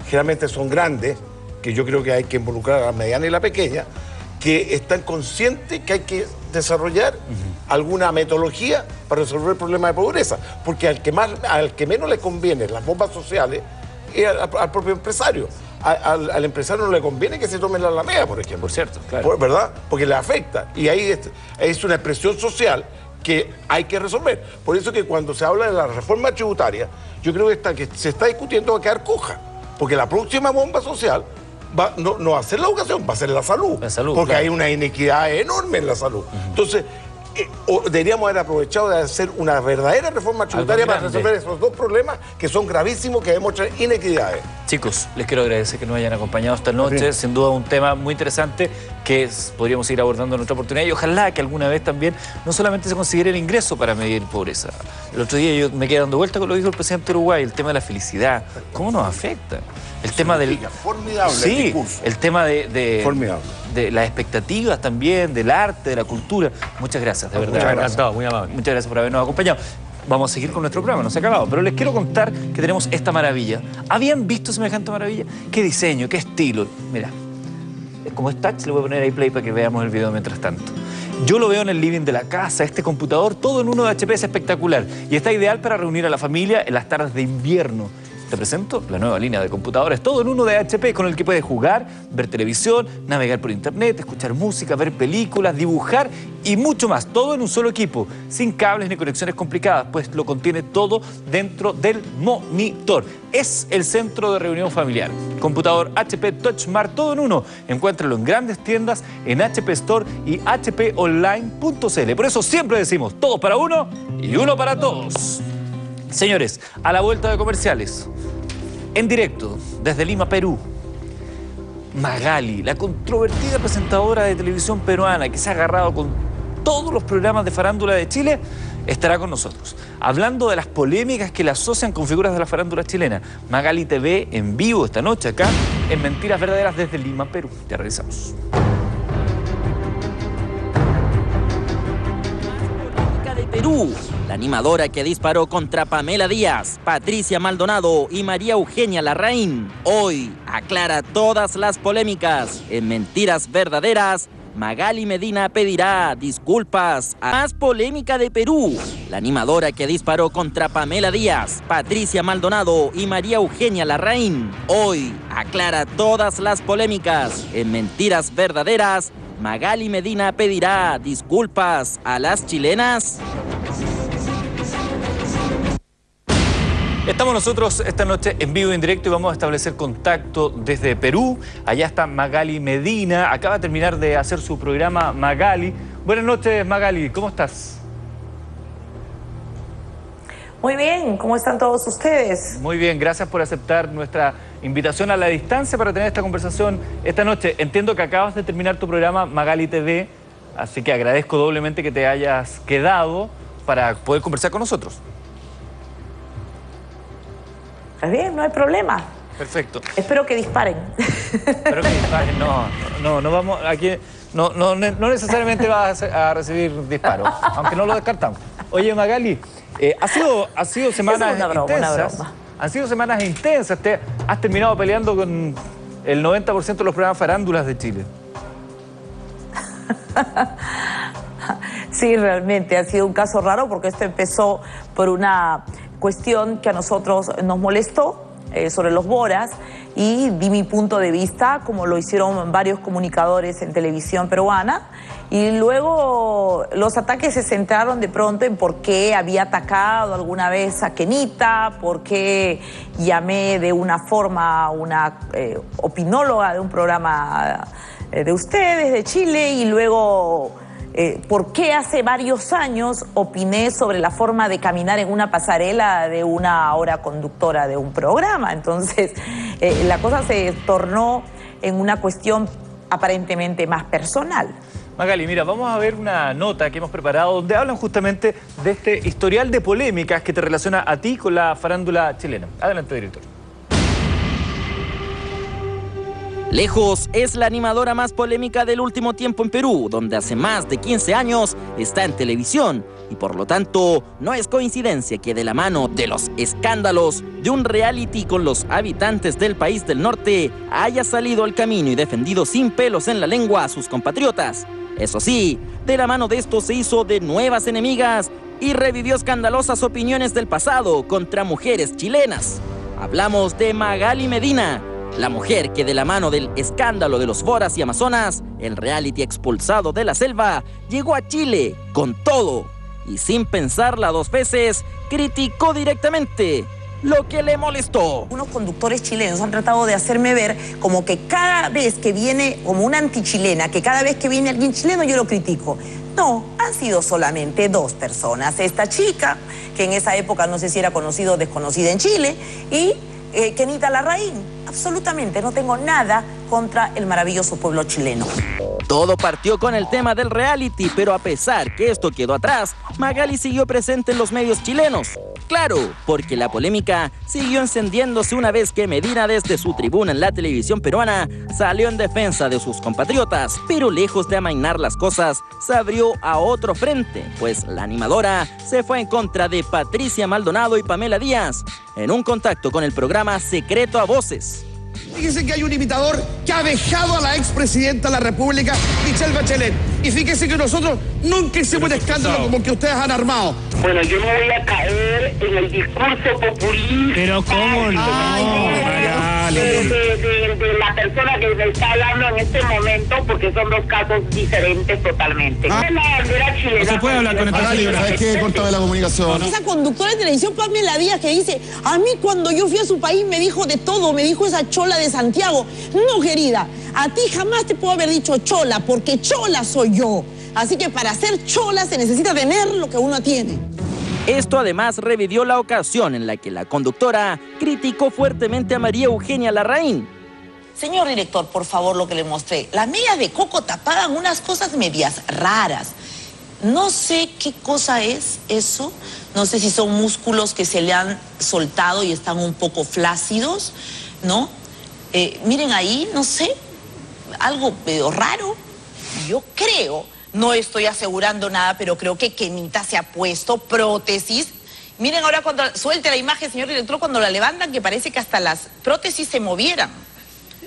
Speaker 2: generalmente son grandes, que yo creo que hay que involucrar a la mediana y la pequeña, que están conscientes que hay que desarrollar alguna metodología para resolver el problema de pobreza. Porque al que, más, al que menos le conviene las bombas sociales es al, al propio empresario. Al, al empresario no le conviene que se tome la alameda, por ejemplo.
Speaker 1: Por cierto, claro.
Speaker 2: Por- ¿Verdad? Porque le afecta. Y ahí es, es una expresión social que hay que resolver. Por eso que cuando se habla de la reforma tributaria, yo creo que, esta, que se está discutiendo va a quedar coja. Porque la próxima bomba social va, no, no va a ser la educación, va a ser la salud.
Speaker 1: La salud,
Speaker 2: Porque
Speaker 1: claro.
Speaker 2: hay una inequidad enorme en la salud. Entonces, eh, o- deberíamos haber aprovechado de hacer una verdadera reforma tributaria para resolver esos dos problemas que son gravísimos, que demuestran inequidades.
Speaker 1: Chicos, les quiero agradecer que nos hayan acompañado esta noche. Sin duda un tema muy interesante que es- podríamos ir abordando en otra oportunidad y ojalá que alguna vez también no solamente se considere el ingreso para medir pobreza. El otro día yo me quedé dando vuelta con lo que dijo el presidente de Uruguay, el tema de la felicidad, cómo nos afecta. El tema del...
Speaker 2: Formidable el
Speaker 1: Sí,
Speaker 2: discurso.
Speaker 1: el tema de, de,
Speaker 2: Formidable.
Speaker 1: de las expectativas también, del arte, de la cultura. Muchas gracias, de verdad.
Speaker 3: Encantado, muy amable.
Speaker 1: Muchas gracias por habernos acompañado. Vamos a seguir con nuestro programa, no se ha acabado, pero les quiero contar que tenemos esta maravilla. ¿Habían visto semejante maravilla? ¿Qué diseño, qué estilo? Mira, como es touch, le voy a poner ahí play para que veamos el video mientras tanto. Yo lo veo en el living de la casa, este computador, todo en uno de HP es espectacular y está ideal para reunir a la familia en las tardes de invierno. Te presento la nueva línea de computadores, todo en uno de HP con el que puedes jugar, ver televisión, navegar por internet, escuchar música, ver películas, dibujar y mucho más. Todo en un solo equipo, sin cables ni conexiones complicadas, pues lo contiene todo dentro del monitor. Es el centro de reunión familiar. Computador HP TouchSmart, todo en uno. Encuéntralo en grandes tiendas, en HP Store y hponline.cl. Por eso siempre decimos, todos para uno y uno para todos. Señores, a la vuelta de comerciales, en directo desde Lima, Perú, Magali, la controvertida presentadora de televisión peruana que se ha agarrado con todos los programas de farándula de Chile, estará con nosotros. Hablando de las polémicas que la asocian con figuras de la farándula chilena. Magali TV en vivo esta noche acá en Mentiras Verdaderas desde Lima, Perú. Ya regresamos.
Speaker 7: Perú. La animadora que disparó contra Pamela Díaz, Patricia Maldonado y María Eugenia Larraín. Hoy aclara todas las polémicas. En Mentiras Verdaderas, Magali Medina pedirá disculpas a más polémica de Perú. La animadora que disparó contra Pamela Díaz, Patricia Maldonado y María Eugenia Larraín. Hoy aclara todas las polémicas. En Mentiras Verdaderas, Magali Medina pedirá disculpas a las chilenas.
Speaker 1: Estamos nosotros esta noche en vivo y en directo y vamos a establecer contacto desde Perú. Allá está Magali Medina. Acaba de terminar de hacer su programa Magali. Buenas noches, Magali. ¿Cómo estás?
Speaker 8: Muy bien, ¿cómo están todos ustedes?
Speaker 1: Muy bien, gracias por aceptar nuestra invitación a la distancia para tener esta conversación esta noche. Entiendo que acabas de terminar tu programa Magali TV, así que agradezco doblemente que te hayas quedado para poder conversar con nosotros.
Speaker 8: Está bien, no hay problema.
Speaker 1: Perfecto.
Speaker 8: Espero que disparen.
Speaker 1: Pero que disparen, no, no, no vamos, aquí, no, no, no necesariamente vas a, recibir disparos, aunque no lo descartamos. Oye, Magali, eh, ha sido, ha sido semanas
Speaker 8: una broma, una broma.
Speaker 1: Han sido semanas intensas. Te, has terminado peleando con el 90% de los programas farándulas de Chile.
Speaker 8: Sí, realmente ha sido un caso raro porque esto empezó por una cuestión que a nosotros nos molestó eh, sobre los Boras y di mi punto de vista, como lo hicieron varios comunicadores en televisión peruana. Y luego los ataques se centraron de pronto en por qué había atacado alguna vez a Kenita, por qué llamé de una forma a una eh, opinóloga de un programa eh, de ustedes, de Chile, y luego eh, por qué hace varios años opiné sobre la forma de caminar en una pasarela de una hora conductora de un programa. Entonces, eh, la cosa se tornó en una cuestión aparentemente más personal.
Speaker 1: Magali, mira, vamos a ver una nota que hemos preparado donde hablan justamente de este historial de polémicas que te relaciona a ti con la farándula chilena. Adelante, director.
Speaker 7: Lejos es la animadora más polémica del último tiempo en Perú, donde hace más de 15 años está en televisión y por lo tanto no es coincidencia que de la mano de los escándalos de un reality con los habitantes del país del norte haya salido al camino y defendido sin pelos en la lengua a sus compatriotas. Eso sí, de la mano de esto se hizo de nuevas enemigas y revivió escandalosas opiniones del pasado contra mujeres chilenas. Hablamos de Magali Medina, la mujer que de la mano del escándalo de los Boras y Amazonas, el reality expulsado de la selva, llegó a Chile con todo y sin pensarla dos veces, criticó directamente lo que le molestó.
Speaker 8: Unos conductores chilenos han tratado de hacerme ver como que cada vez que viene, como una antichilena, que cada vez que viene alguien chileno yo lo critico. No, han sido solamente dos personas. Esta chica, que en esa época no sé si era conocida o desconocida en Chile, y eh, Kenita Larraín. Absolutamente, no tengo nada contra el maravilloso pueblo chileno.
Speaker 7: Todo partió con el tema del reality, pero a pesar que esto quedó atrás, Magali siguió presente en los medios chilenos. Claro, porque la polémica siguió encendiéndose una vez que Medina desde su tribuna en la televisión peruana salió en defensa de sus compatriotas, pero lejos de amainar las cosas, se abrió a otro frente, pues la animadora se fue en contra de Patricia Maldonado y Pamela Díaz en un contacto con el programa Secreto a Voces.
Speaker 9: Fíjese que hay un imitador que ha dejado a la expresidenta de la República, Michelle Bachelet. Y fíjese que nosotros nunca hicimos un escándalo como que ustedes han armado.
Speaker 10: Bueno, yo no voy a caer en el discurso populista.
Speaker 11: Pero ¿cómo no?
Speaker 10: De, de- de- de la persona que me está hablando en este momento, porque son dos casos diferentes totalmente.
Speaker 11: Ah.
Speaker 10: Es la bandera chilena.
Speaker 11: No se puede hablar con esta
Speaker 10: Ahora,
Speaker 11: señora.
Speaker 10: ¿sabes qué?
Speaker 9: Cortame la comunicación.
Speaker 12: Esa conductora de televisión, Pamela Díaz, que dice, a mí cuando yo fui a su país me dijo de todo, me dijo esa chola de Santiago. No, querida, a ti jamás te puedo haber dicho chola, porque chola soy yo. Así que para ser chola se necesita tener lo que uno tiene.
Speaker 7: Esto además revivió la ocasión en la que la conductora criticó fuertemente a María Eugenia Larraín.
Speaker 8: Señor director, por favor, lo que le mostré. Las medias de coco tapaban unas cosas medias raras. No sé qué cosa es eso. No sé si son músculos que se le han soltado y están un poco flácidos, ¿no? Eh, miren ahí, no sé, algo medio raro. Yo creo, no estoy asegurando nada, pero creo que Kenita se ha puesto prótesis. Miren ahora cuando suelte la imagen, señor director, cuando la levantan, que parece que hasta las prótesis se movieran.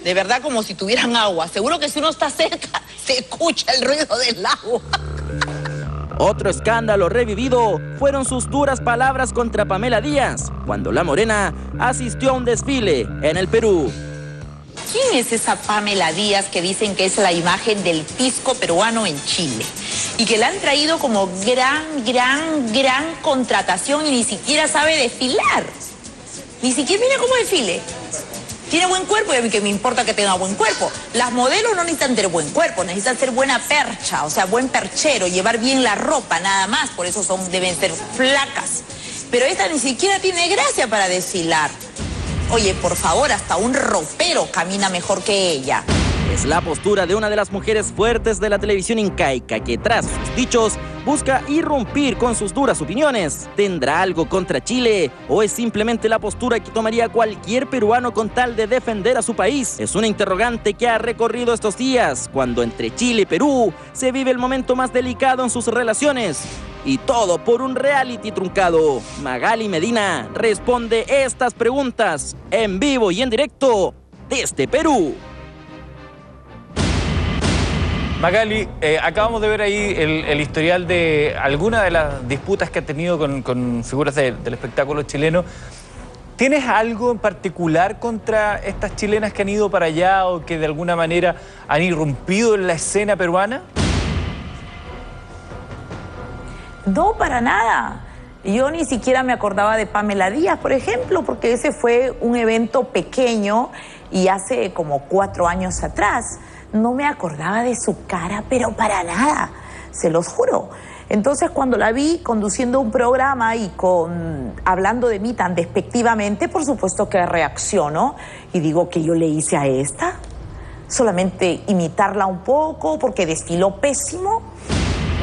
Speaker 8: De verdad, como si tuvieran agua. Seguro que si uno está cerca, se escucha el ruido del agua.
Speaker 7: Otro escándalo revivido fueron sus duras palabras contra Pamela Díaz, cuando la morena asistió a un desfile en el Perú.
Speaker 8: ¿Quién es esa Pamela Díaz que dicen que es la imagen del pisco peruano en Chile? Y que la han traído como gran, gran, gran contratación y ni siquiera sabe desfilar. Ni siquiera, mira cómo desfile. Tiene buen cuerpo y a mí que me importa que tenga buen cuerpo. Las modelos no necesitan tener buen cuerpo, necesitan ser buena percha, o sea, buen perchero, llevar bien la ropa, nada más. Por eso son, deben ser flacas. Pero esta ni siquiera tiene gracia para desfilar. Oye, por favor, hasta un ropero camina mejor que ella.
Speaker 7: Es la postura de una de las mujeres fuertes de la televisión incaica que tras sus dichos busca irrumpir con sus duras opiniones. ¿Tendrá algo contra Chile o es simplemente la postura que tomaría cualquier peruano con tal de defender a su país? Es una interrogante que ha recorrido estos días, cuando entre Chile y Perú se vive el momento más delicado en sus relaciones. Y todo por un reality truncado. Magali Medina responde estas preguntas en vivo y en directo desde Perú.
Speaker 1: Magali, eh, acabamos de ver ahí el, historial de algunas de las disputas que ha tenido con, figuras de- del espectáculo chileno. ¿Tienes algo en particular contra estas chilenas que han ido para allá o que de alguna manera han irrumpido en la escena peruana?
Speaker 8: No, para nada. Yo ni siquiera me acordaba de Pamela Díaz, por ejemplo, porque ese fue un evento pequeño y hace como cuatro años atrás. No me acordaba de su cara, pero para nada, se los juro. Entonces cuando la vi conduciendo un programa y con hablando de mí tan despectivamente, por supuesto que reacciono y digo que yo le hice a esta. Solamente imitarla un poco porque desfiló pésimo.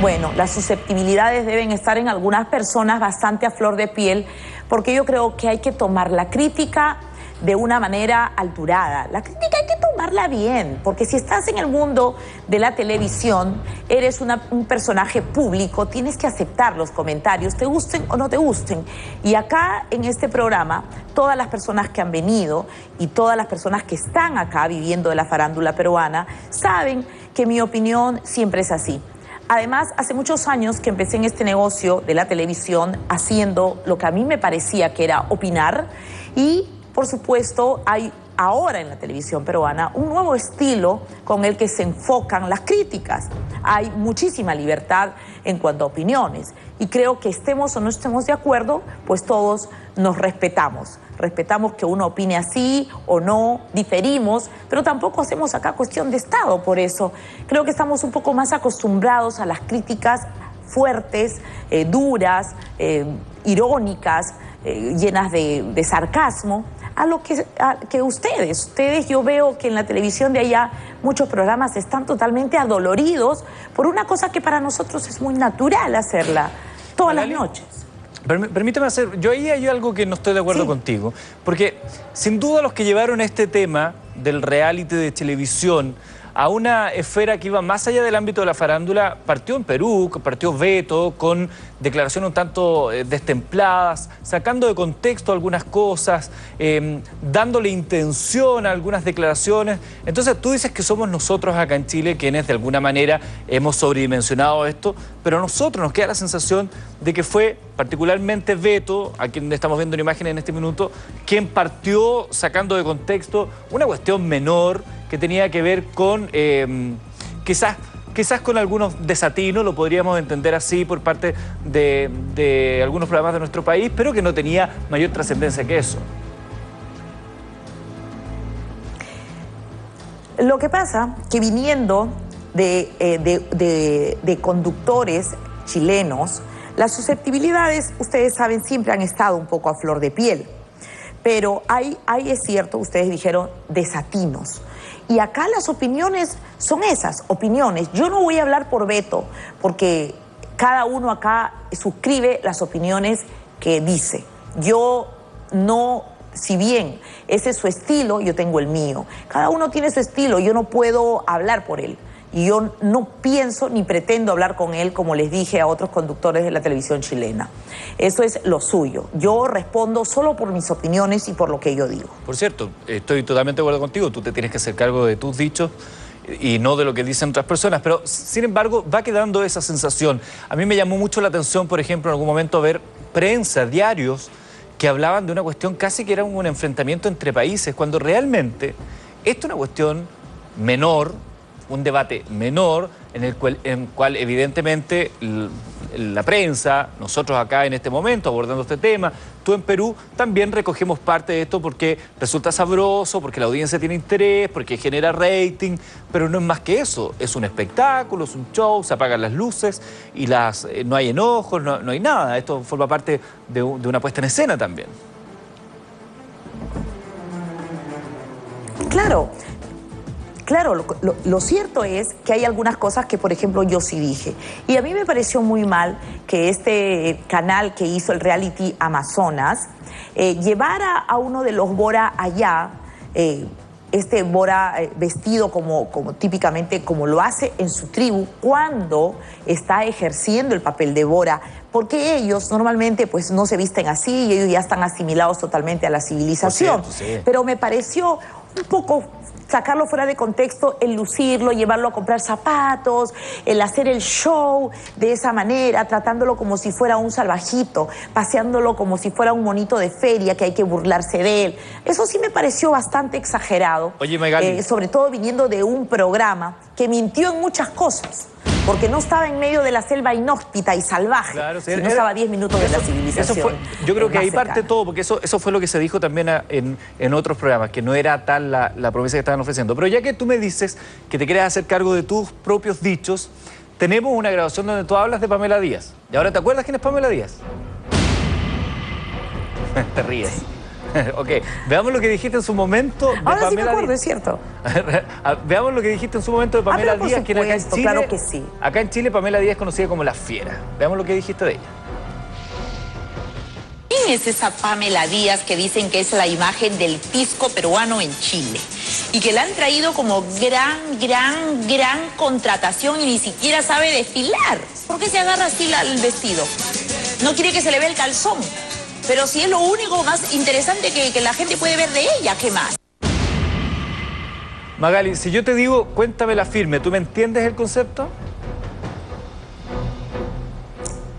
Speaker 8: Bueno, las susceptibilidades deben estar en algunas personas bastante a flor de piel, porque yo creo que hay que tomar la crítica de una manera alturada. La crítica tomarla bien, porque si estás en el mundo de la televisión, eres un personaje público, tienes que aceptar los comentarios, te gusten o no te gusten. Y acá en este programa, todas las personas que han venido y todas las personas que están acá viviendo de la farándula peruana, saben que mi opinión siempre es así. Además, hace muchos años que empecé en este negocio de la televisión haciendo lo que a mí me parecía que era opinar y, por supuesto, hay ahora en la televisión peruana un nuevo estilo con el que se enfocan las críticas. Hay muchísima libertad en cuanto a opiniones y creo que estemos o no estemos de acuerdo, pues todos nos respetamos. Respetamos que uno opine así o no, diferimos, pero tampoco hacemos acá cuestión de Estado por eso. Creo que estamos un poco más acostumbrados a las críticas fuertes, eh, duras, eh, irónicas, eh, llenas de, de sarcasmo. A lo que, a- que ustedes. Ustedes, yo veo que en la televisión de allá muchos programas están totalmente adoloridos por una cosa que para nosotros es muy natural hacerla todas las noches.
Speaker 1: Permí- Permíteme hacer, yo ahí hay algo que no estoy de acuerdo contigo, porque sin duda los que llevaron este tema del reality de televisión a una esfera que iba más allá del ámbito de la farándula, partió en Perú, partió Beto, con declaraciones un tanto eh, destempladas, sacando de contexto algunas cosas, eh, dándole intención a algunas declaraciones. Entonces tú dices que somos nosotros acá en Chile quienes de alguna manera hemos sobredimensionado esto, pero a nosotros nos queda la sensación de que fue particularmente Beto, a quien estamos viendo en imagen en este minuto, quien partió sacando de contexto una cuestión menor que tenía que ver con eh, quizás quizás con algunos desatinos, lo podríamos entender así por parte de, algunos programas de nuestro país, pero que no tenía mayor trascendencia que eso.
Speaker 8: Lo que pasa que viniendo de, eh, de conductores chilenos, las susceptibilidades, ustedes saben, siempre han estado un poco a flor de piel. Pero hay, hay es cierto, ustedes dijeron, desatinos. Y acá las opiniones son esas, opiniones. Yo no voy a hablar por veto, porque cada uno acá suscribe las opiniones que dice. Yo no, si bien ese es su estilo, yo tengo el mío. Cada uno tiene su estilo, yo no puedo hablar por él. Y yo no pienso ni pretendo hablar con él como les dije a otros conductores de la televisión chilena. Eso es lo suyo. Yo respondo solo por mis opiniones y por lo que yo digo.
Speaker 1: Por cierto, estoy totalmente de acuerdo contigo, tú te tienes que hacer cargo de tus dichos y no de lo que dicen otras personas, pero sin embargo va quedando esa sensación. A mí me llamó mucho la atención, por ejemplo, en algún momento ver prensa, diarios, que hablaban de una cuestión casi que era un enfrentamiento entre países, cuando realmente esto es una cuestión menor, un debate menor, en el cual, en cual evidentemente la prensa, nosotros acá en este momento abordando este tema, tú en Perú también recogemos parte de esto porque resulta sabroso, porque la audiencia tiene interés, porque genera rating, pero no es más que eso, es un espectáculo, es un show, se apagan las luces y las, eh, no hay enojos, no, no hay nada, esto forma parte de, de una puesta en escena también.
Speaker 8: Claro, claro, lo, lo- lo cierto es que hay algunas cosas que, por ejemplo, yo sí dije. Y a mí me pareció muy mal que este canal que hizo el reality Amazonas eh, llevara a uno de los Bora allá. eh, este Bora eh, vestido como, como típicamente como lo hace en su tribu cuando está ejerciendo el papel de Bora, porque ellos normalmente pues no se visten así y ellos ya están asimilados totalmente a la civilización.
Speaker 1: Por cierto, sí.
Speaker 8: Pero me pareció un poco sacarlo fuera de contexto, el lucirlo, llevarlo a comprar zapatos, el hacer el show de esa manera, tratándolo como si fuera un salvajito, paseándolo como si fuera un monito de feria que hay que burlarse de él. Eso sí me pareció bastante exagerado.
Speaker 1: Oye, Magali.
Speaker 8: eh, sobre todo viniendo de un programa que mintió en muchas cosas. Porque no estaba en medio de la selva inhóspita y salvaje,
Speaker 1: Claro, sí,
Speaker 8: sino
Speaker 1: era-
Speaker 8: estaba a 10 minutos de la
Speaker 1: Eso
Speaker 8: civilización.
Speaker 1: fue- yo creo que ahí parte todo, porque eso, eso fue lo que se dijo también a- en, en otros programas, que no era tal la, la promesa que estaban ofreciendo. Pero ya que tú me dices que te quieres hacer cargo de tus propios dichos, tenemos una grabación donde tú hablas de Pamela Díaz. ¿Y ahora te acuerdas quién es Pamela Díaz? te ríes. ok, veamos lo que dijiste en su momento de
Speaker 8: Ahora sí me
Speaker 1: Pamela
Speaker 8: acuerdo,
Speaker 1: Díaz.
Speaker 8: es cierto.
Speaker 1: Veamos lo que dijiste en su momento de Pamela
Speaker 8: Ah,
Speaker 1: Díaz, que acá en
Speaker 8: supuesto,
Speaker 1: Chile.
Speaker 8: claro que sí.
Speaker 1: Acá en Chile, Pamela Díaz es conocida como la fiera. Veamos lo que dijiste de ella.
Speaker 13: ¿Quién es esa Pamela Díaz que dicen que es la imagen del pisco peruano en Chile? Y que la han traído como gran, gran, gran contratación y ni siquiera sabe desfilar. ¿Por qué se agarra así la- el vestido? No quiere que se le vea el calzón. Pero si es lo único más interesante que, que la gente puede ver de ella, ¿qué más?
Speaker 1: Magali, si yo te digo, cuéntame la firme, ¿tú me entiendes el concepto?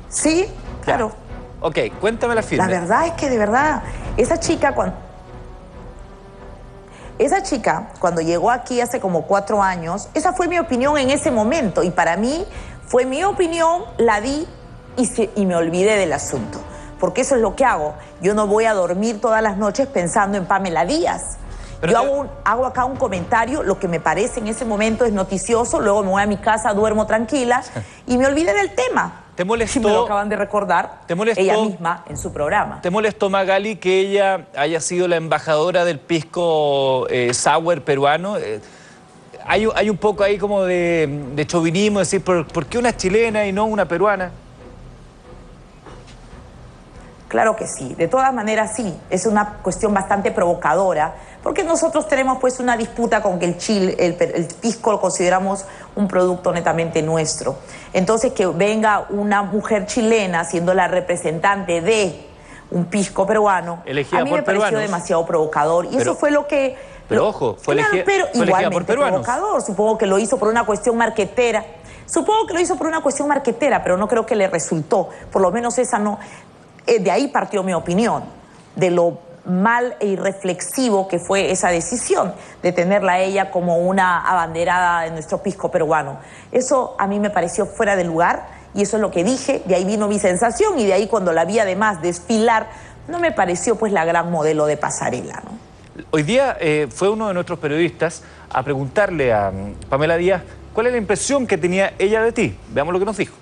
Speaker 8: Sí, claro.
Speaker 1: Ok, cuéntame la firme.
Speaker 8: La verdad es que de verdad, esa chica cuando... Esa chica, cuando llegó aquí hace como cuatro años, esa fue mi opinión en ese momento. Y para mí fue mi opinión, la di y, se- y me olvidé del asunto. Porque eso es lo que hago. Yo no voy a dormir todas las noches pensando en Pamela Díaz. Yo hago, un- hago acá un comentario, lo que me parece en ese momento es noticioso, luego me voy a mi casa, duermo tranquila y me olvidé del tema.
Speaker 1: ¿Te molestó?
Speaker 8: me lo acaban de recordar
Speaker 1: ¿Te molestó?
Speaker 8: ella misma en su programa.
Speaker 1: ¿Te molestó, Magali, que ella haya sido la embajadora del pisco eh, sour peruano? Eh, hay, hay un poco ahí como de, de chauvinismo, decir, ¿por, por qué una chilena y no una peruana?
Speaker 8: Claro que sí, de todas maneras sí, es una cuestión bastante provocadora, porque nosotros tenemos pues una disputa con que el chile, el, pisco lo consideramos un producto netamente nuestro. Entonces que venga una mujer chilena siendo la representante de un pisco peruano,
Speaker 1: Elegida
Speaker 8: a mí
Speaker 1: por
Speaker 8: me pareció demasiado provocador y
Speaker 1: Pero-
Speaker 8: eso fue lo que...
Speaker 1: pero ojo, fue
Speaker 8: Claro,
Speaker 1: elegida-
Speaker 8: pero
Speaker 1: fue elegida por
Speaker 8: igualmente
Speaker 1: peruanos.
Speaker 8: provocador, supongo que lo hizo por una cuestión marquetera. Supongo que lo hizo por una cuestión marquetera, pero no creo que le resultó. Por lo menos esa no. Eh, de ahí partió mi opinión, de lo mal e irreflexivo que fue esa decisión de tenerla a ella como una abanderada de nuestro pisco peruano. Eso a mí me pareció fuera de lugar y eso es lo que dije, de ahí vino mi sensación y de ahí cuando la vi además desfilar, no me pareció pues la gran modelo de pasarela.
Speaker 1: Hoy día eh, fue uno de nuestros periodistas a preguntarle a mm, Pamela Díaz cuál es la impresión que tenía ella de ti. Veamos lo que nos dijo.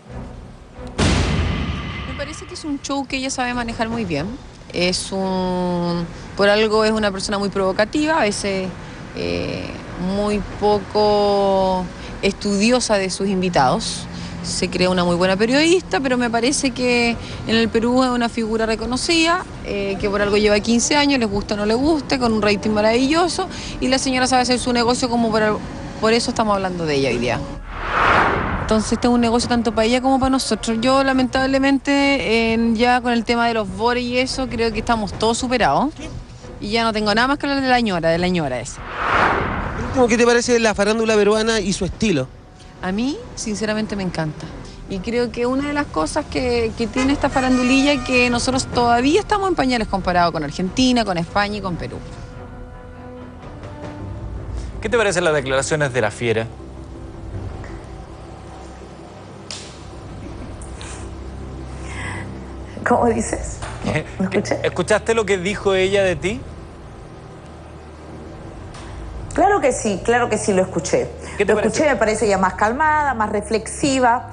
Speaker 14: Es un show que ella sabe manejar muy bien. Es un. Por algo es una persona muy provocativa, a veces eh, muy poco estudiosa de sus invitados. Se cree una muy buena periodista, pero me parece que en el Perú es una figura reconocida, eh, que por algo lleva 15 años, les gusta o no le guste, con un rating maravilloso, y la señora sabe hacer su negocio como por, por eso estamos hablando de ella hoy día. Entonces este es un negocio tanto para ella como para nosotros. Yo lamentablemente en- ya con el tema de los bores y eso creo que estamos todos superados. Y ya no tengo nada más que hablar de la ñora, de la ñora esa.
Speaker 15: ¿Cómo que te parece la farándula peruana y su estilo?
Speaker 14: A mí, sinceramente, me encanta. Y creo que una de las cosas que, que tiene esta farandulilla es que nosotros todavía estamos en pañales comparado con Argentina, con España y con Perú.
Speaker 1: ¿Qué te parecen las declaraciones de la fiera?
Speaker 8: ¿Cómo dices?
Speaker 1: ¿Escuchaste lo que dijo ella de ti?
Speaker 8: Claro que sí, claro que sí lo escuché. Lo escuché, me parece ya más calmada, más reflexiva.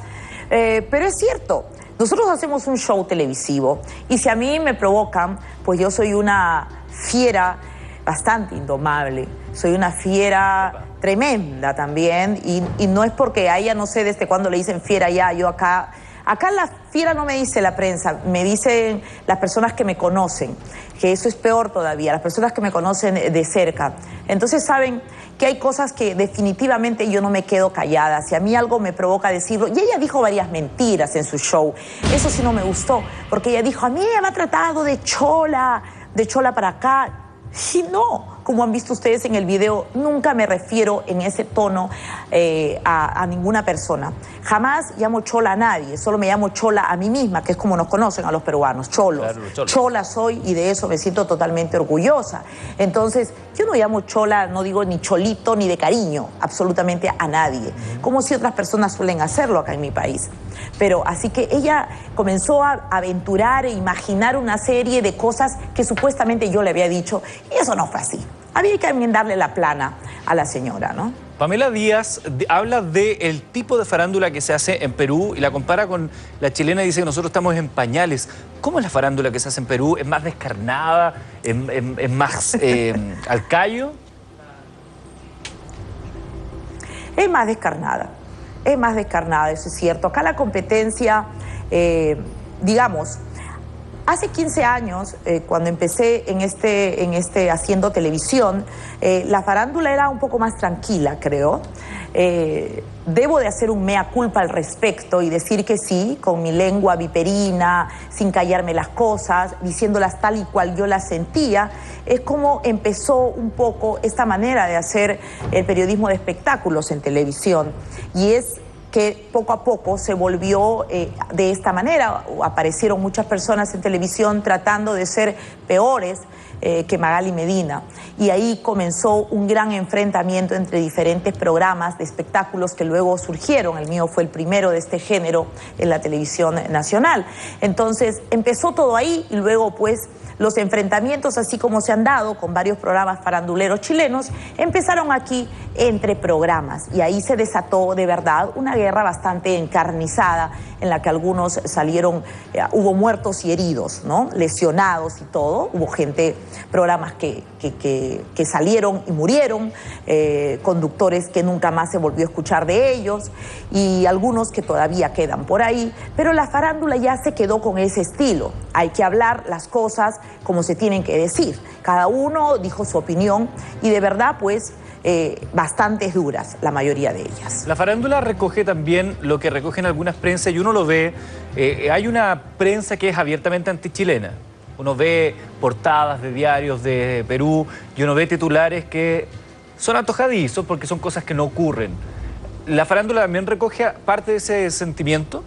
Speaker 8: Eh, pero es cierto, nosotros hacemos un show televisivo y si a mí me provocan, pues yo soy una fiera bastante indomable. Soy una fiera tremenda también y, y no es porque a ella no sé desde cuándo le dicen fiera ya, yo acá... Acá la fiera no me dice la prensa, me dicen las personas que me conocen, que eso es peor todavía, las personas que me conocen de cerca. Entonces saben que hay cosas que definitivamente yo no me quedo callada. Si a mí algo me provoca decirlo, y ella dijo varias mentiras en su show, eso sí no me gustó, porque ella dijo, a mí ella me ha tratado de chola, de chola para acá. Y no, como han visto ustedes en el video, nunca me refiero en ese tono eh, a, a ninguna persona. Jamás llamo chola a nadie, solo me llamo chola a mí misma, que es como nos conocen a los peruanos, cholos.
Speaker 1: Claro, cholos.
Speaker 8: Chola soy y de eso me siento totalmente orgullosa. Entonces, yo no llamo chola, no digo ni cholito ni de cariño, absolutamente a nadie, como si otras personas suelen hacerlo acá en mi país. Pero así que ella comenzó a aventurar e imaginar una serie de cosas que supuestamente yo le había dicho, y eso no fue así. Había que también darle la plana a la señora, ¿no?
Speaker 1: Pamela Díaz de- habla del tipo de farándula que se hace en Perú y la compara con la chilena y dice que nosotros estamos en pañales. ¿Cómo es la farándula que se hace en Perú? ¿Es más descarnada? ¿Es, es- es más eh, al callo?
Speaker 8: Es más descarnada, es más descarnada, eso es cierto. Acá la competencia, eh, digamos, hace 15 años, eh, cuando empecé en este, en este haciendo televisión, eh, la farándula era un poco más tranquila, creo. Eh, debo de hacer un mea culpa al respecto y decir que sí, con mi lengua viperina, sin callarme las cosas, diciéndolas tal y cual yo las sentía, es como empezó un poco esta manera de hacer el periodismo de espectáculos en televisión. Y es que poco a poco se volvió eh, de esta manera. Aparecieron muchas personas en televisión tratando de ser peores, eh, que Magali Medina. Y ahí comenzó un gran enfrentamiento entre diferentes programas de espectáculos que luego surgieron. El mío fue el primero de este género en la televisión nacional. Entonces empezó todo ahí y luego pues los enfrentamientos, así como se han dado con varios programas faranduleros chilenos, empezaron aquí entre programas y ahí se desató de verdad una guerra bastante encarnizada en la que algunos salieron, eh, hubo muertos y heridos, ¿no? lesionados y todo, hubo gente, programas que, que, salieron y murieron, eh, conductores que nunca más se volvió a escuchar de ellos y algunos que todavía quedan por ahí, pero la farándula ya se quedó con ese estilo, hay que hablar las cosas como se tienen que decir, cada uno dijo su opinión y de verdad pues eh, bastantes duras, la mayoría de ellas.
Speaker 1: La farándula recoge también lo que recogen algunas prensas y uno lo ve. eh, hay una prensa que es abiertamente antichilena. Uno ve portadas de diarios de Perú y uno ve titulares que son antojadizos porque son cosas que no ocurren. ¿La farándula también recoge parte de ese sentimiento?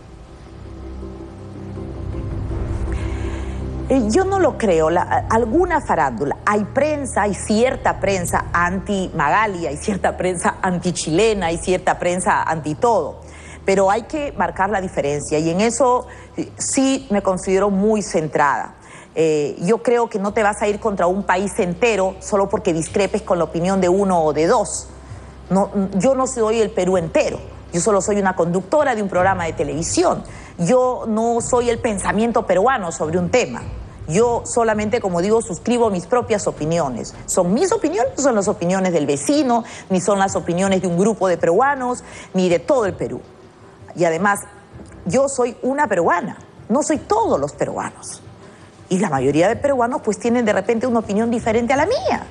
Speaker 8: Eh, Yo no lo creo. Alguna farándula. Hay prensa, hay cierta prensa anti-Magali, hay cierta prensa anti-chilena, hay cierta prensa anti-todo. Pero hay que marcar la diferencia y en eso eh, sí me considero muy centrada. Eh, yo creo que no te vas a ir contra un país entero solo porque discrepes con la opinión de uno o de dos. No, yo no soy el Perú entero. Yo solo soy una conductora de un programa de televisión. Yo no soy el pensamiento peruano sobre un tema. Yo solamente, como digo, suscribo mis propias opiniones. Son mis opiniones, no son las opiniones del vecino, ni son las opiniones de un grupo de peruanos, ni de todo el Perú. Y además, yo soy una peruana, no soy todos los peruanos. Y la mayoría de peruanos pues tienen de repente una opinión diferente a la mía.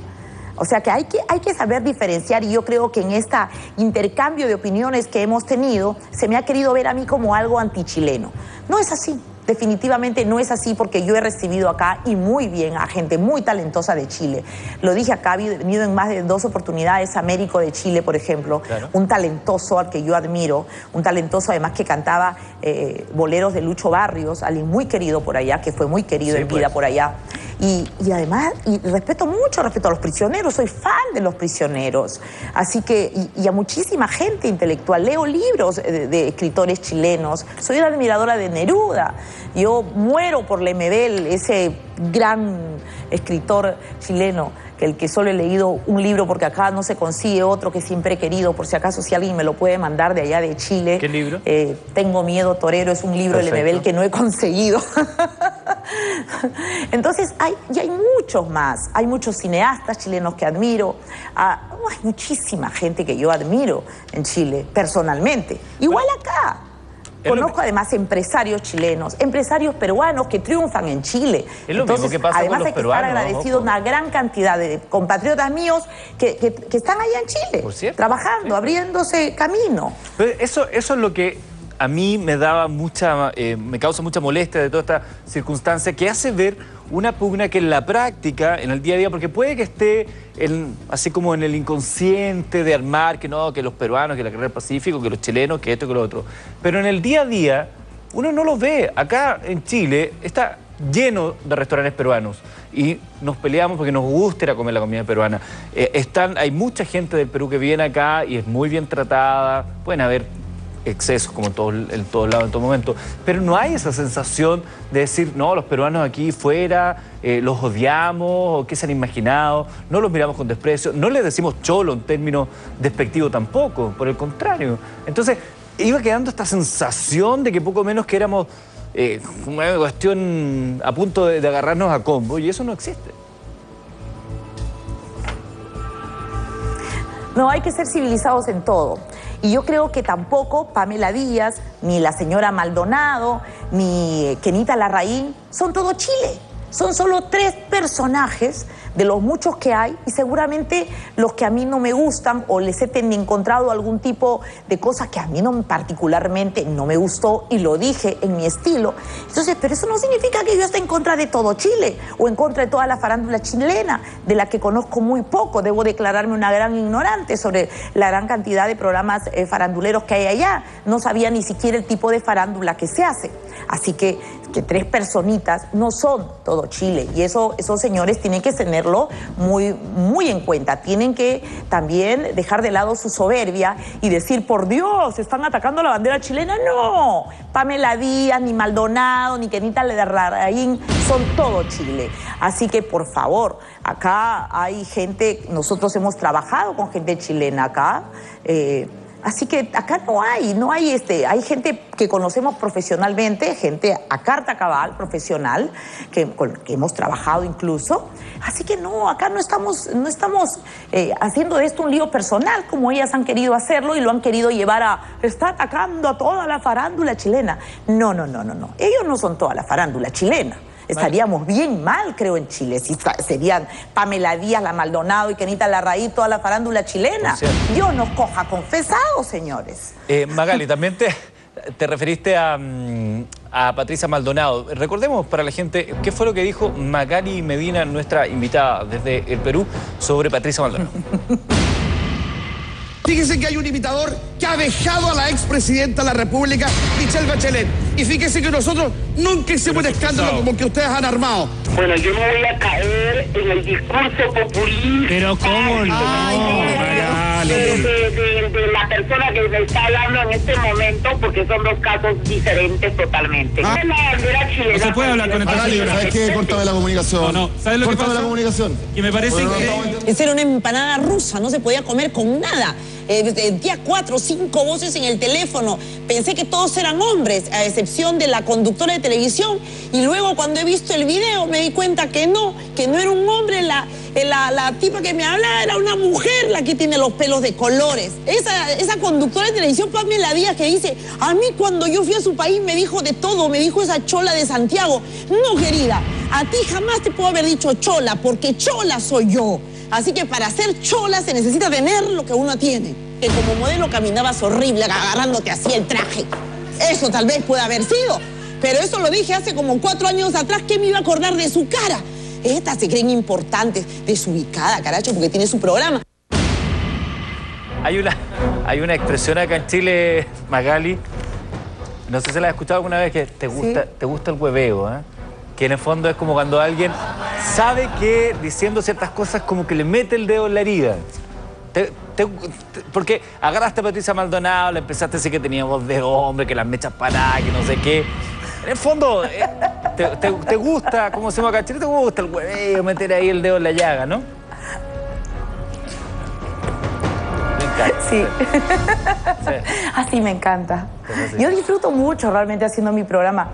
Speaker 8: O sea que hay, que hay que saber diferenciar y yo creo que en este intercambio de opiniones que hemos tenido se me ha querido ver a mí como algo antichileno. No es así. Definitivamente no es así porque yo he recibido acá y muy bien a gente muy talentosa de Chile. Lo dije acá, he venido en más de dos oportunidades a Américo de Chile, por ejemplo, un talentoso al que yo admiro, un talentoso además que cantaba eh, boleros de Lucho Barrios, alguien muy querido por allá, que fue muy querido
Speaker 1: Sí,
Speaker 8: en vida
Speaker 1: pues.
Speaker 8: por allá. Y, y además, y respeto mucho, respeto a los prisioneros, soy fan de los prisioneros. Así que, y, y a muchísima gente intelectual, leo libros de, de escritores chilenos, soy una admiradora de Neruda. Yo muero por Lemebel, ese gran escritor chileno, que el que solo he leído un libro porque acá no se consigue otro que siempre he querido, por si acaso si alguien me lo puede mandar de allá de Chile.
Speaker 1: ¿Qué libro?
Speaker 8: Eh, Tengo miedo, Torero, es un libro de
Speaker 1: Perfecto.
Speaker 8: Lemebel que no he conseguido. Entonces, hay, y hay muchos más. Hay muchos cineastas chilenos que admiro. Ah, hay muchísima gente que yo admiro en Chile, personalmente. Igual acá. Conozco además empresarios chilenos, empresarios peruanos que triunfan en Chile.
Speaker 1: Es lo mismo que pasa con
Speaker 8: además
Speaker 1: los
Speaker 8: hay que
Speaker 1: peruanos,
Speaker 8: estar agradecido a una gran cantidad de compatriotas míos que, que- que están allá en Chile, trabajando, abriéndose camino.
Speaker 1: Pero eso, eso es lo que a mí me daba mucha, eh, me causa mucha molestia de toda esta circunstancia, que hace ver una pugna que en la práctica, en el día a día, porque puede que esté así como en el inconsciente de armar que no, que los peruanos, que la carrera del Pacífico, que los chilenos, que esto, que lo otro. Pero en el día a día, uno no lo ve. Acá en Chile está lleno de restaurantes peruanos y nos peleamos porque nos gusta ir a comer la comida peruana. Eh, están, hay mucha gente del Perú que viene acá y es muy bien tratada. Pueden haber excesos como en, todo- en en todo momento, pero no hay esa sensación de decir, no, los peruanos aquí fuera eh, los odiamos o qué se han imaginado, no los miramos con desprecio, no les decimos cholo en términos despectivos tampoco, por el contrario. Entonces, iba quedando esta sensación de que poco menos que éramos eh, una cuestión a punto de agarrarnos a combo y eso no existe.
Speaker 8: No, hay que ser civilizados en todo. Y yo creo que tampoco Pamela Díaz, ni la señora Maldonado, ni Kenita Larraín son todo Chile. Son solo tres personajes de los muchos que hay y seguramente los que a mí no me gustan o les he encontrado algún tipo de cosas que a mí no particularmente no me gustó y lo dije en mi estilo. Entonces, pero eso no significa que yo esté en contra de todo Chile o en contra de toda la farándula chilena, de la que conozco muy poco. Debo declararme una gran ignorante sobre la gran cantidad de programas eh, faranduleros que hay allá. No sabía ni siquiera el tipo de farándula que se hace. Así que, que tres personitas no son todo Chile. Y eso, esos señores tienen que tenerlo muy, muy en cuenta. Tienen que también dejar de lado su soberbia y decir, por Dios, están atacando la bandera chilena. No, Pamela Díaz, ni Maldonado, ni Kenita Larraín son todo Chile. Así que, por favor, acá hay gente, nosotros hemos trabajado con gente chilena acá. eh, Así que acá no hay, no hay este, hay gente que conocemos profesionalmente, gente a carta cabal, profesional, que, con que hemos trabajado incluso. Así que no, acá no estamos, no estamos eh, haciendo esto un lío personal como ellas han querido hacerlo y lo han querido llevar a, está atacando a toda la farándula chilena. No, no, no, no, no. Ellos no son toda la farándula chilena. Estaríamos bien mal, creo, en Chile. Si serían Pamela Díaz, la Maldonado y Kenita Larraín, toda la farándula chilena. Dios nos coja confesados, señores.
Speaker 1: Eh, Magali, también te, te referiste a, mm, a Patricia Maldonado. Recordemos para la gente qué fue lo que dijo Magali Medina, nuestra invitada desde el Perú, sobre Patricia Maldonado.
Speaker 9: Fíjese que hay un imitador que ha dejado a la expresidenta de la República, Michelle Bachelet. Y fíjese que nosotros nunca hicimos un escándalo como que ustedes han armado.
Speaker 10: Bueno, yo no voy a caer en el discurso populista.
Speaker 11: Pero cómo no,
Speaker 10: de, de- de- de la persona que me está hablando en este momento, porque son dos casos diferentes totalmente.
Speaker 11: Ah.
Speaker 10: Es la bandera chilena.
Speaker 11: No se puede hablar con esta señora.
Speaker 10: ¿sabes qué?
Speaker 16: Córtame la comunicación.
Speaker 11: No, no, ¿sabes lo que
Speaker 16: Córtame
Speaker 11: pasa?
Speaker 16: la comunicación.
Speaker 11: Que me parece
Speaker 16: Bueno, no
Speaker 11: que...
Speaker 16: estamos-
Speaker 12: Esa era una empanada rusa, no se podía comer con nada. Eh, día cuatro, cinco voces en el teléfono. Pensé que todos eran hombres, a excepción de la conductora de televisión. Y luego cuando he visto el video me di cuenta que no, que no era un hombre. La, eh, la, la tipa que me hablaba era una mujer la que tiene los pelos de colores. Esa, esa conductora de televisión, Pamela Díaz, que dice, a mí cuando yo fui a su país me dijo de todo, me dijo esa chola de Santiago. No, querida, a ti jamás te puedo haber dicho chola, porque chola soy yo. Así que para ser chola se necesita tener lo que uno tiene. Que como modelo caminabas horrible agarrándote así el traje. Eso tal vez puede haber sido. Pero eso lo dije hace como cuatro años atrás. ¿Qué me iba a acordar de su cara? Estas se creen importantes, desubicada, caracho, porque tiene su programa.
Speaker 1: Hay una, hay una expresión acá en Chile, Magali, no sé si la has escuchado alguna vez, que te gusta, te gusta el hueveo, ¿eh? Que en el fondo es como cuando alguien sabe que diciendo ciertas cosas como que le mete el dedo en la herida. Te- te- te- porque agarraste a Patricia Maldonado, le empezaste a decir que tenía voz de hombre, que las mechas paradas, que no sé qué. En el fondo, eh, te, gusta, como se llama Chile, te gusta el hueveo, meter ahí el dedo en la llaga, ¿no? Me encanta.
Speaker 8: Sí. Así me encanta. Yo disfruto mucho realmente haciendo mi programa.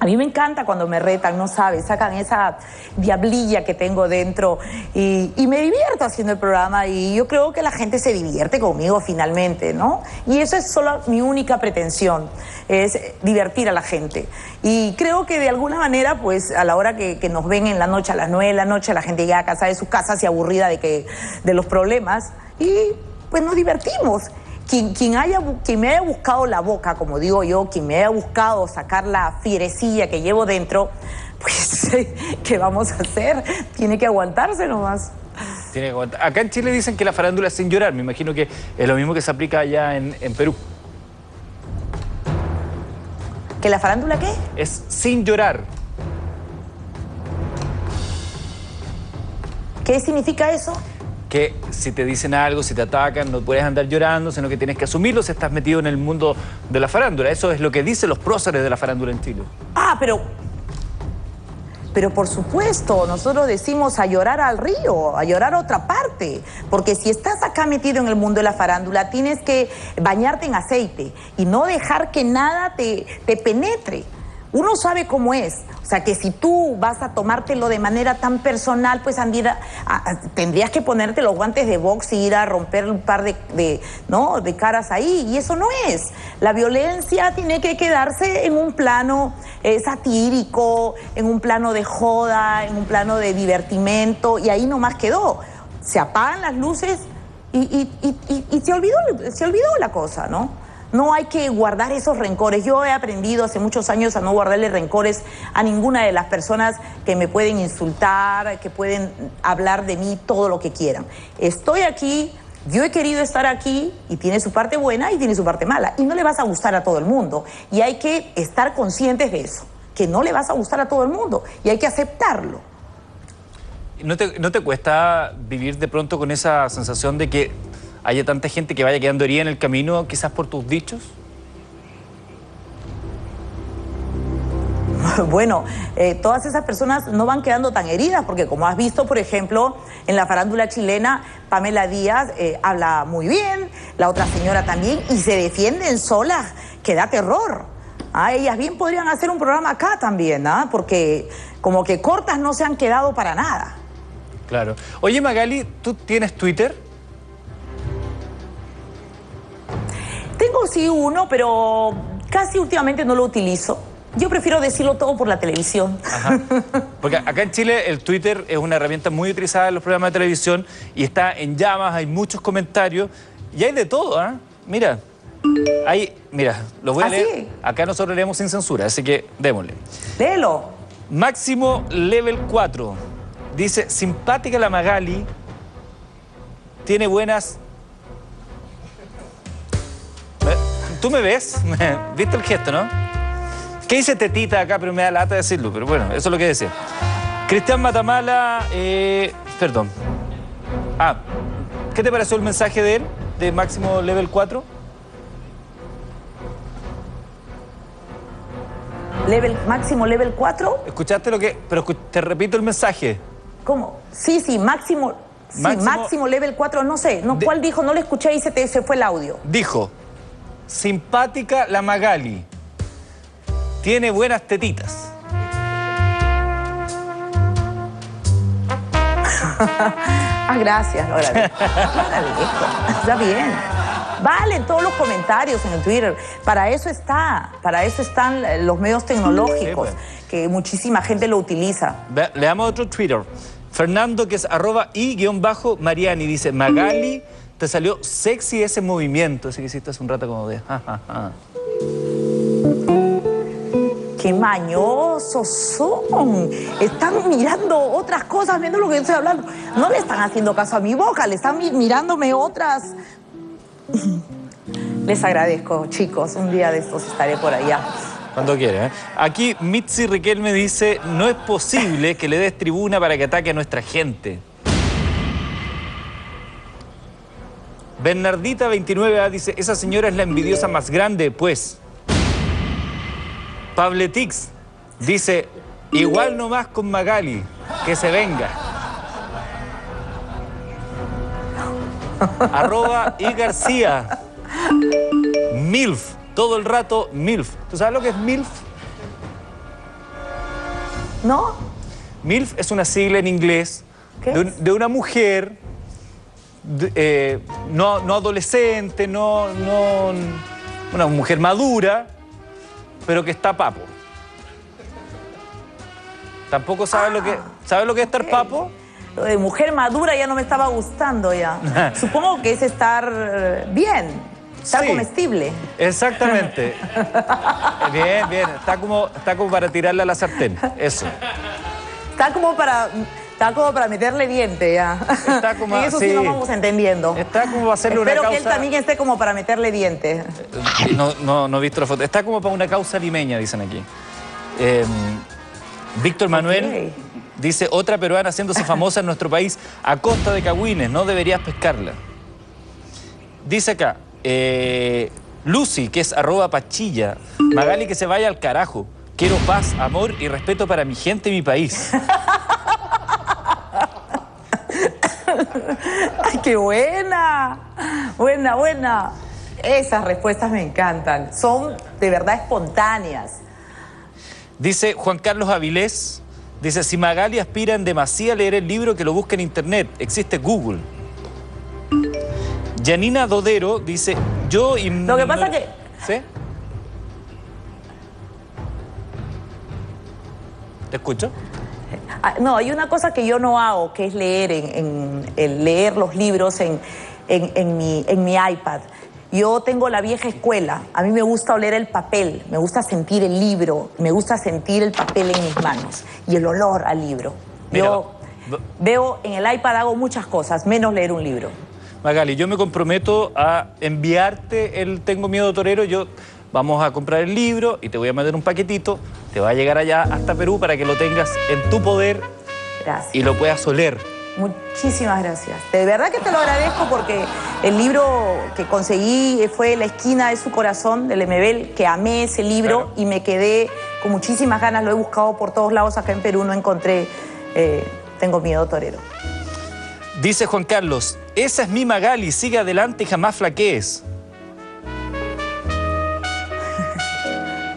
Speaker 8: A mí me encanta cuando me retan, no sabes, sacan esa diablilla que tengo dentro y, me divierto haciendo el programa y yo creo que la gente se divierte conmigo finalmente, ¿no? Y eso es solo mi única pretensión, es divertir a la gente. Y creo que de alguna manera, pues a la hora que, que nos ven en la noche, a las nueve de la noche, la gente llega a casa de sus casas y aburrida de, que, de los problemas y pues nos divertimos. Quien, quien, haya, quien me haya buscado la boca, como digo yo, quien me haya buscado sacar la fierecilla que llevo dentro, pues, ¿qué vamos a hacer? Tiene que aguantarse nomás.
Speaker 1: Tiene que aguantar. Acá en Chile dicen que la farándula es sin llorar. Me imagino que es lo mismo que se aplica allá en, en Perú.
Speaker 8: ¿Que la farándula qué?
Speaker 1: Es sin llorar.
Speaker 8: ¿Qué significa eso?
Speaker 1: Que si te dicen algo, si te atacan, no puedes andar llorando, sino que tienes que asumirlo si estás metido en el mundo de la farándula. Eso es lo que dicen los próceres de la farándula en Chile.
Speaker 8: Ah, pero. Pero por supuesto, nosotros decimos a llorar al río, a llorar a otra parte. Porque si estás acá metido en el mundo de la farándula, tienes que bañarte en aceite y no dejar que nada te, te penetre. Uno sabe cómo es. O sea, que si tú vas a tomártelo de manera tan personal, pues Andira, a- tendrías que ponerte los guantes de box y ir a romper un par de, ¿no? de caras ahí. Y eso no es. La violencia tiene que quedarse en un plano eh, satírico, en un plano de joda, en un plano de divertimento, y ahí nomás quedó. Se apagan las luces y, se, se olvidó la cosa, ¿no? No hay que guardar esos rencores. Yo he aprendido hace muchos años a no guardarle rencores a ninguna de las personas que me pueden insultar, que pueden hablar de mí todo lo que quieran. Estoy aquí, yo he querido estar aquí y tiene su parte buena y tiene su parte mala. Y no le vas a gustar a todo el mundo. Y hay que estar conscientes de eso, que no le vas a gustar a todo el mundo y hay que aceptarlo.
Speaker 1: ¿No te, ¿No te cuesta vivir de pronto con esa sensación de que haya tanta gente que vaya quedando herida en el camino, quizás por tus dichos?
Speaker 8: Bueno, eh, todas esas personas no van quedando tan heridas, porque como has visto, por ejemplo, en la farándula chilena, Pamela Díaz eh, habla muy bien, la otra señora también, y se defienden solas, que da terror. Ah, ellas bien podrían hacer un programa acá también, ¿ah? porque como que cortas no se han quedado para nada.
Speaker 1: Claro. Oye, Magali, ¿tú tienes Twitter?
Speaker 8: Tengo sí uno, pero casi últimamente no lo utilizo. Yo prefiero decirlo todo por la televisión.
Speaker 1: Porque acá en Chile el Twitter es una herramienta muy utilizada en los programas de televisión y está en llamas, hay muchos comentarios y hay de todo, ¿ah? Mira, hay, mira, los voy a
Speaker 8: ¿Ah,
Speaker 1: leer.
Speaker 8: sí?
Speaker 1: Acá nosotros leemos sin censura, así que démosle.
Speaker 8: Léelo.
Speaker 1: Máximo Level 4. Dice, simpática la Magali, tiene buenas... ¿Tú me ves? ¿Viste el gesto, no? ¿Qué dice tetita acá? Pero me da lata decirlo, pero bueno, eso es lo que decía. Cristian Matamala, eh, perdón. Ah, ¿qué te pareció el mensaje de él, de Máximo Level 4?
Speaker 8: Level, máximo level 4.
Speaker 1: ¿Escuchaste lo que...? Pero escu- te repito el mensaje.
Speaker 8: ¿Cómo? Sí, sí, máximo. Sí,
Speaker 1: Máximo-
Speaker 8: máximo, level 4, no sé. No, ¿Cuál dijo? No lo escuché y se, te, se fue el audio.
Speaker 1: Dijo, simpática la Magali, tiene buenas tetitas.
Speaker 8: Ah, gracias. Lo agradezco. Está bien. Valen todos los comentarios en el Twitter. Para eso está. Para eso están los medios tecnológicos, que muchísima gente lo utiliza.
Speaker 1: Ve- Le damos otro Twitter. Fernando, que es arroba y guion bajo Mariani, dice, Magali, te salió sexy ese movimiento. Ese que hiciste hace un rato como de... ja, ja, ja".
Speaker 8: ¡Qué mañosos son! Están mirando otras cosas, viendo lo que yo estoy hablando. No le están haciendo caso a mi boca, le están mi- mirándome otras. Les agradezco, chicos. Un día de estos estaré por allá.
Speaker 1: Cuando quiera. ¿eh? Aquí Mitzi Riquelme dice, no es posible que le des tribuna para que ataque a nuestra gente. Bernardita 29A dice, esa señora es la envidiosa más grande, pues. Pabletix dice, igual nomás con Magali, que se venga. Arroba y García. MILF. Todo el rato MILF. ¿Tú sabes lo que es MILF?
Speaker 8: ¿No?
Speaker 1: MILF es una sigla en inglés de, un- de una mujer eh, no, no adolescente, no, no, una mujer madura, pero que está papo. ¿Tampoco sabes lo que sabes lo que es estar papo?
Speaker 8: Lo de mujer madura ya no me estaba gustando ya. Supongo que es estar eh, bien, estar
Speaker 1: Sí.
Speaker 8: comestible.
Speaker 1: Exactamente. bien, bien. Está como, está como para tirarle a la sartén. Eso.
Speaker 8: Está como para, está como para meterle diente ya.
Speaker 1: Está como-
Speaker 8: En eso sí,
Speaker 1: sí.
Speaker 8: nos vamos entendiendo.
Speaker 1: Está como para hacerle una
Speaker 8: Espero que él
Speaker 1: causa-
Speaker 8: también esté como para meterle diente.
Speaker 1: No, no, no he visto la foto. Está como para una causa limeña, dicen aquí. Eh, Víctor Manuel dice, otra peruana haciéndose famosa en nuestro país a costa de cagüines, no deberías pescarla. Dice acá, eh, Lucy, que es arroba pachilla, Magali que se vaya al carajo. Quiero paz, amor y respeto para mi gente y mi país.
Speaker 8: ¡Ay, qué buena! Buena, buena. Esas respuestas me encantan. Son de verdad espontáneas.
Speaker 1: Dice Juan Carlos Avilés, dice, si Magali aspira en demasía a leer el libro, que lo busque en internet. Existe Google. Janina Dodero dice, yo y...
Speaker 8: Lo que pasa que
Speaker 1: ¿Sí? ¿Te escucho?
Speaker 8: Ah, No, hay una cosa que yo no hago, que es leer, en, en- el leer los libros en, en- en mi, en mi iPad. Yo tengo la vieja escuela. A mí me gusta oler el papel, me gusta sentir el libro, me gusta sentir el papel en mis manos y el olor al libro. Yo veo en el iPad hago muchas cosas, menos leer un libro.
Speaker 1: Magali, yo me comprometo a enviarte el Tengo Miedo Torero. Yo vamos a comprar el libro y te voy a mandar un paquetito. Te va a llegar allá hasta Perú para que lo tengas en tu poder
Speaker 8: Gracias.
Speaker 1: y lo puedas oler.
Speaker 8: Muchísimas gracias. De verdad que te lo agradezco porque el libro que conseguí fue La esquina de su corazón del Emebel, que amé ese libro y me quedé con muchísimas ganas. Lo he buscado por todos lados acá en Perú, no encontré eh, Tengo miedo torero.
Speaker 1: Dice Juan Carlos, esa es mi Magali, sigue adelante y jamás flaquees.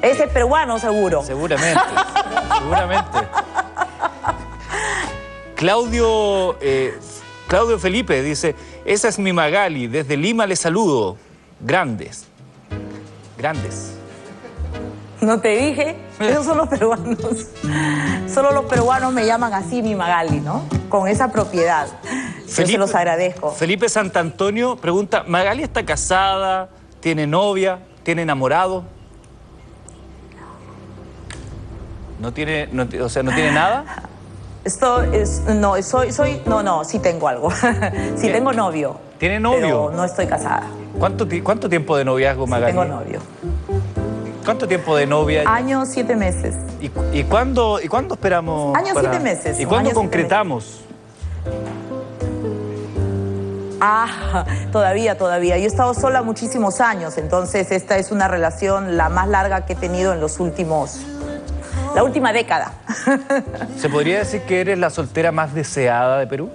Speaker 8: Ese es peruano seguro.
Speaker 1: Seguramente, seguramente. Claudio, eh, Claudio Felipe dice, esa es mi Magali, desde Lima le saludo. Grandes, grandes.
Speaker 8: No te dije, esos son los peruanos. Solo los peruanos me llaman así mi Magali, ¿no? Con esa propiedad. Yo se los agradezco.
Speaker 1: Felipe Santantonio pregunta, ¿Magali está casada? ¿Tiene novia? ¿Tiene enamorado? ¿No tiene, no o sea, no tiene nada?
Speaker 8: Esto es, no, soy, soy, no, no, sí tengo algo. sí tengo novio.
Speaker 1: ¿Tiene novio?
Speaker 8: Pero no estoy casada.
Speaker 1: ¿Cuánto, cuánto tiempo de noviazgo, Magali?
Speaker 8: Tengo novio.
Speaker 1: ¿Cuánto tiempo de novia?
Speaker 8: Año, siete meses.
Speaker 1: ¿Y, y cuándo, ¿Y cuándo esperamos?
Speaker 8: Año, siete meses.
Speaker 1: ¿Y cuándo concretamos?
Speaker 8: Ah, todavía, todavía. Yo he estado sola muchísimos años, entonces esta es una relación la más larga que he tenido en los últimos, la última década.
Speaker 1: ¿Se podría decir que eres la soltera más deseada de Perú?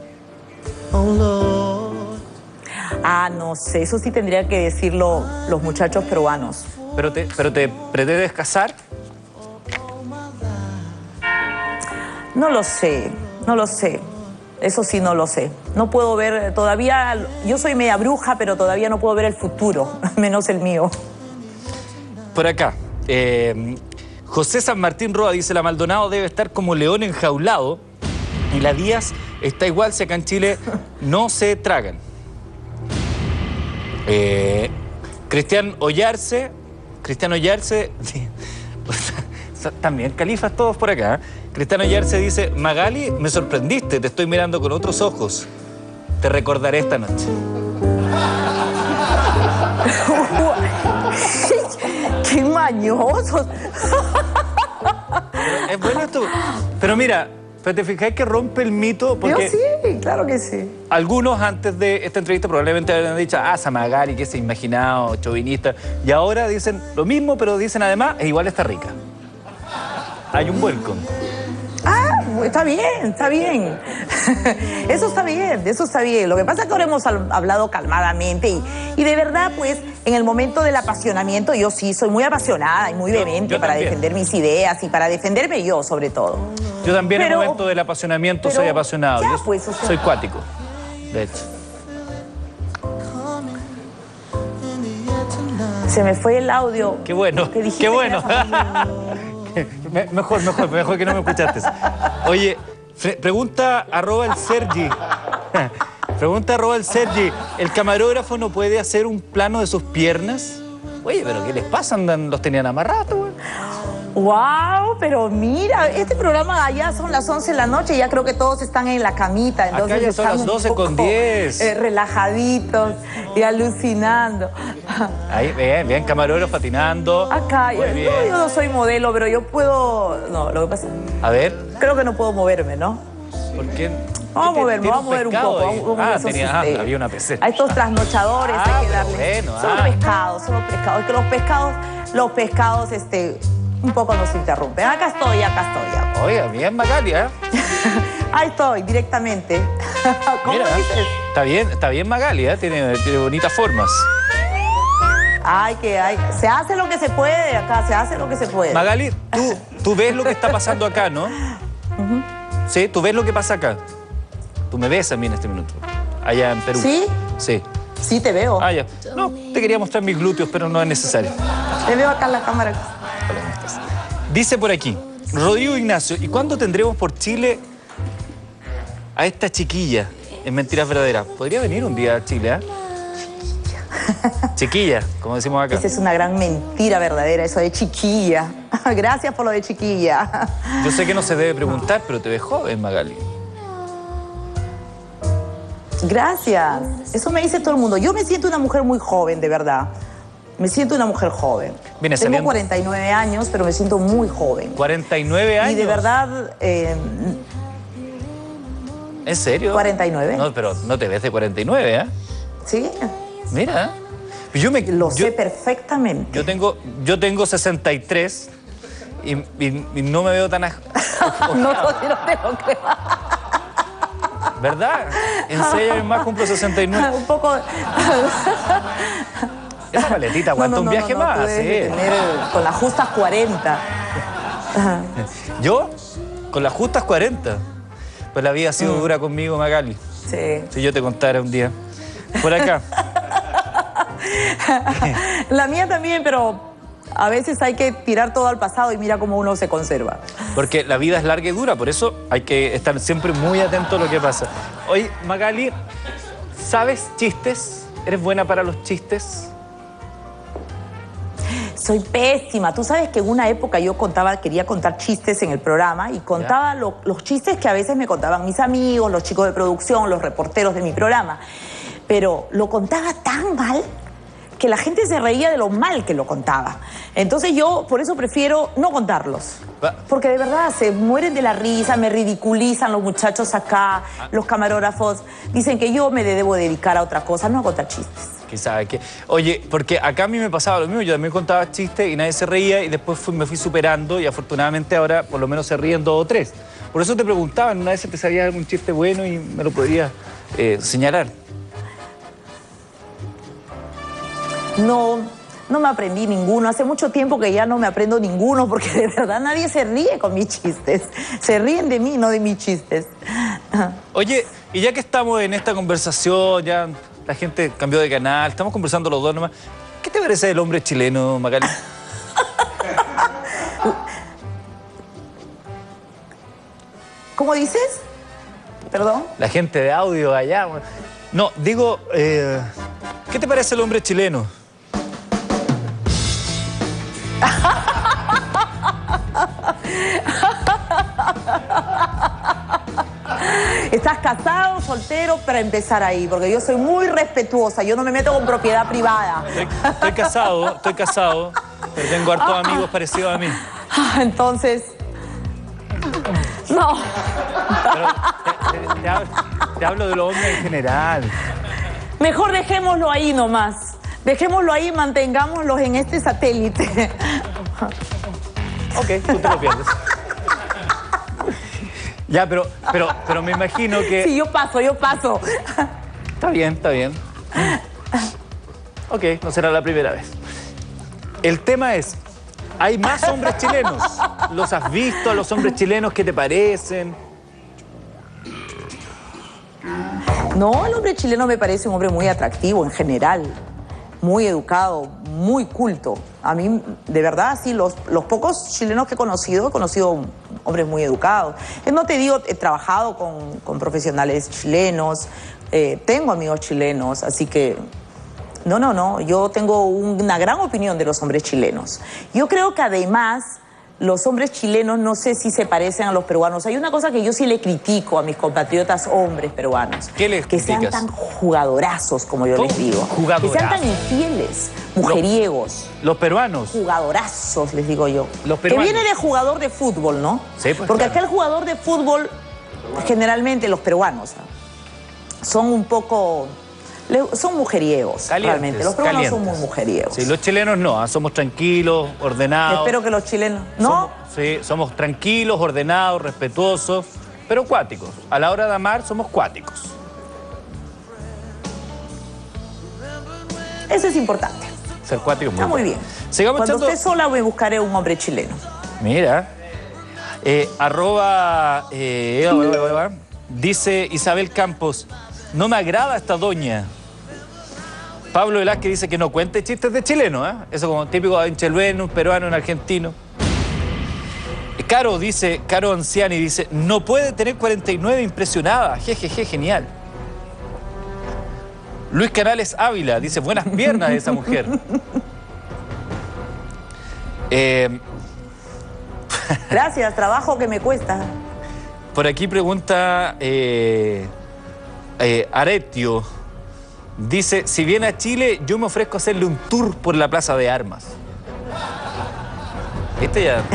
Speaker 8: Ah, no sé, eso sí tendría que decirlo los muchachos peruanos.
Speaker 1: ¿Pero te, pero te pretendes casar?
Speaker 8: No lo sé, no lo sé. Eso sí no lo sé. No puedo ver todavía, yo soy media bruja, pero todavía no puedo ver el futuro, menos el mío.
Speaker 1: Por acá. eh, José San Martín Roa dice, la Maldonado debe estar como león enjaulado y la Díaz está igual si acá en Chile no se tragan. Eh, Cristian Ollarse, Cristian Ollarse, también califas todos por acá. ¿eh? Cristian Ollarse dice, Magali, me sorprendiste, te estoy mirando con otros ojos. Te recordaré esta noche.
Speaker 8: ¡Qué mañosos!
Speaker 1: Es bueno esto. Pero mira, pero te fijáis que rompe el mito porque...
Speaker 8: Yo sí, claro que sí.
Speaker 1: Algunos antes de esta entrevista probablemente habían dicho, ah, Samagari, que se imaginado, chauvinista. Y ahora dicen lo mismo, pero dicen además, es igual está rica. Hay un welcome.
Speaker 8: Está bien, está bien. Eso está bien, eso está bien. Lo que pasa es que ahora hemos hablado calmadamente y, y de verdad, pues, en el momento del apasionamiento, yo sí soy muy apasionada y muy vehemente para
Speaker 1: también.
Speaker 8: defender mis ideas y para defenderme yo, sobre todo.
Speaker 1: Yo también en el momento del apasionamiento
Speaker 8: pero
Speaker 1: soy apasionado.
Speaker 8: ya,
Speaker 1: Yo
Speaker 8: pues, o sea-
Speaker 1: soy cuático, de hecho.
Speaker 8: Se me fue el audio.
Speaker 1: Qué bueno, qué bueno. mejor, mejor, mejor que no me escuchaste. Oye, pregunta arroba el Sergi. Pregunta arroba el Sergi. ¿El camarógrafo no puede hacer un plano de sus piernas? Oye, pero ¿qué les pasa? Los tenían amarrados, güey.
Speaker 8: ¡Wow! Pero mira, este programa allá son las 11 de la noche y ya creo que todos están en la camita. Entonces
Speaker 1: Acá ya son las
Speaker 8: un
Speaker 1: 12 con
Speaker 8: poco,
Speaker 1: 10.
Speaker 8: eh, relajaditos y alucinando.
Speaker 1: Ahí, bien, bien, camarógrafo patinando.
Speaker 8: Acá, yo, no, yo no soy modelo, pero yo puedo. No, lo que pasa.
Speaker 1: A ver,
Speaker 8: Creo que no puedo moverme, ¿no?
Speaker 1: ¿por qué?
Speaker 8: Vamos a
Speaker 1: ¿Qué
Speaker 8: moverme, vamos a mover un poco. vamos
Speaker 1: Ah, tenía, ah,
Speaker 8: este,
Speaker 1: había una pecera.
Speaker 8: A estos trasnochadores
Speaker 1: Ah,
Speaker 8: hay que darles.
Speaker 1: bueno,
Speaker 8: son
Speaker 1: ah.
Speaker 8: pescados, son los pescados. Es que los pescados, los pescados, este, un poco nos interrumpen. Acá estoy, acá estoy.
Speaker 1: Oiga, bien Magali, ¿eh?
Speaker 8: Ahí estoy, directamente. ¿Cómo
Speaker 1: Mira,
Speaker 8: dices?
Speaker 1: está bien, está bien Magali, ¿eh? Tiene, tiene bonitas formas.
Speaker 8: Ay, que hay. Se hace lo que se puede acá, se hace lo que se puede.
Speaker 1: Magali, tú, tú ves lo que está pasando acá, ¿no? Sí, tú ves lo que pasa acá. Tú me ves a mí en este minuto. Allá en Perú.
Speaker 8: ¿Sí?
Speaker 1: Sí.
Speaker 8: Sí, te veo.
Speaker 1: Ah, ya. No, te quería mostrar mis glúteos, pero no es necesario.
Speaker 8: Te veo acá en la cámara.
Speaker 1: Dice por aquí, Rodrigo Ignacio, ¿y cuándo tendremos por Chile a esta chiquilla en Mentiras Verdaderas? Podría venir un día a Chile, ¿ah? Chiquilla, como decimos acá.
Speaker 8: Esa es una gran mentira verdadera, eso de chiquilla. Gracias por lo de chiquilla.
Speaker 1: Yo sé que no se debe preguntar, pero te ves joven, Magali.
Speaker 8: Gracias. Eso me dice todo el mundo. Yo me siento una mujer muy joven, de verdad. Me siento una mujer joven. Tengo
Speaker 1: saliendo-
Speaker 8: 49 años, pero me siento muy joven.
Speaker 1: 49 años.
Speaker 8: Y de verdad, eh,
Speaker 1: ¿En serio?
Speaker 8: 49.
Speaker 1: No, pero no te ves de 49, ¿eh?
Speaker 8: sí,
Speaker 1: Mira. Yo me,
Speaker 8: lo
Speaker 1: yo,
Speaker 8: sé perfectamente.
Speaker 1: yo tengo, yo tengo 63 y, y- y no me veo tan... aj-
Speaker 8: no, no, no te lo creo.
Speaker 1: ¿Verdad? En años más cumplo 69.
Speaker 8: Un poco.
Speaker 1: Esa maletita aguanta
Speaker 8: No, no,
Speaker 1: un viaje más,
Speaker 8: tú debes
Speaker 1: sí.
Speaker 8: tener con las justas 40. Ajá.
Speaker 1: Yo, con las justas 40. Pues la vida ha
Speaker 8: Mm.
Speaker 1: sido dura conmigo, Magali.
Speaker 8: Sí.
Speaker 1: Si yo te contara un día. Por acá.
Speaker 8: La mía también, pero a veces hay que tirar todo al pasado y mira cómo uno se conserva.
Speaker 1: Porque la vida es larga y dura, por eso hay que estar siempre muy atento a lo que pasa. Oye, Magali, ¿sabes chistes? ¿Eres buena para los chistes?
Speaker 8: Soy pésima. Tú sabes que en una época yo contaba, quería contar chistes en el programa y contaba lo- los chistes que a veces me contaban mis amigos, los chicos de producción, los reporteros de mi programa. Pero lo contaba tan mal que la gente se reía de lo mal que lo contaba. Entonces yo por eso prefiero no contarlos. Porque de verdad se mueren de la risa, me ridiculizan los muchachos acá, los camarógrafos. Dicen que yo me debo dedicar a otra cosa, no a contar chistes.
Speaker 1: Quizás que. Oye, porque acá a mí me pasaba lo mismo, yo también contaba chistes y nadie se reía y después fui- me fui superando y afortunadamente ahora por lo menos se ríen dos o tres. Por eso te preguntaba, una vez te sabías algún chiste bueno y me lo podrías eh, señalar.
Speaker 8: No, no me aprendí ninguno. Hace mucho tiempo que ya no me aprendo ninguno porque de verdad nadie se ríe con mis chistes. Se ríen de mí, no de mis chistes.
Speaker 1: Oye, y ya que estamos en esta conversación, ya la gente cambió de canal, estamos conversando los dos nomás. ¿Qué te parece del hombre chileno, Magali?
Speaker 8: ¿Cómo dices? Perdón.
Speaker 1: La gente de audio allá. No, digo, eh, ¿qué te parece el hombre chileno?
Speaker 8: ¿Estás casado, soltero? Para empezar ahí, porque yo soy muy respetuosa. Yo no me meto con propiedad privada.
Speaker 1: Estoy, estoy casado, estoy casado, pero tengo hartos amigos parecidos a mí.
Speaker 8: Entonces. No.
Speaker 1: Te, te hablo, te hablo de los hombres en general.
Speaker 8: Mejor dejémoslo ahí nomás. Dejémoslo ahí y mantengámoslos en este satélite.
Speaker 1: Ok, tú te lo pierdes. Ya, pero, pero, pero me imagino que.
Speaker 8: Sí, yo paso, yo paso.
Speaker 1: Está bien, está bien. Ok, no será la primera vez. El tema es, ¿hay más hombres chilenos? ¿Los has visto a los hombres chilenos? ¿Qué te parecen?
Speaker 8: No, el hombre chileno me parece un hombre muy atractivo en general, muy educado, muy culto. A mí, de verdad, sí, los, los pocos chilenos que he conocido, he conocido hombres muy educados. Eh, No te digo, he trabajado con, con profesionales chilenos, eh, tengo amigos chilenos, así que no, no, no, yo tengo una gran opinión de los hombres chilenos. Yo creo que además los hombres chilenos no sé si se parecen a los peruanos. Hay una cosa que yo sí le critico a mis compatriotas hombres peruanos.
Speaker 1: ¿Qué les
Speaker 8: Que sean
Speaker 1: criticas?
Speaker 8: tan jugadorazos, como yo les digo. Que sean tan infieles, mujeriegos.
Speaker 1: Los peruanos.
Speaker 8: Jugadorazos, les digo yo.
Speaker 1: Los
Speaker 8: que viene de jugador de fútbol, ¿no?
Speaker 1: Sí, pues,
Speaker 8: Porque
Speaker 1: claro.
Speaker 8: acá el jugador de fútbol, generalmente los peruanos, son un poco... Son mujeriegos,
Speaker 1: Calientes,
Speaker 8: realmente. Los peruanos son muy
Speaker 1: calientes.
Speaker 8: mujeriegos.
Speaker 1: Sí, los chilenos no, ah, somos tranquilos, ordenados.
Speaker 8: Espero que los chilenos... ¿No?
Speaker 1: Somos, sí, somos tranquilos, ordenados, respetuosos, pero cuáticos. A la hora de amar somos cuáticos.
Speaker 8: Eso es importante.
Speaker 1: ser cuático.
Speaker 8: Está muy bien.
Speaker 1: Sigamos
Speaker 8: Cuando
Speaker 1: echando-
Speaker 8: esté sola me buscaré un hombre chileno.
Speaker 1: Mira. Eh, arroba. eh, dice Isabel Campos. No me agrada esta doña. Pablo Velázquez dice que no cuente chistes de chileno, ¿eh? Eso como típico de un chileno, un peruano, un argentino. Caro dice, Caro Anciani dice, no puede tener 49 impresionada. Jejeje, genial. Luis Canales Ávila dice, buenas piernas de esa mujer. Eh,
Speaker 8: Gracias, trabajo que me cuesta.
Speaker 1: Por aquí pregunta eh, eh, Aretio. Dice, si viene a Chile, yo me ofrezco a hacerle un tour por la Plaza de Armas. Este ya...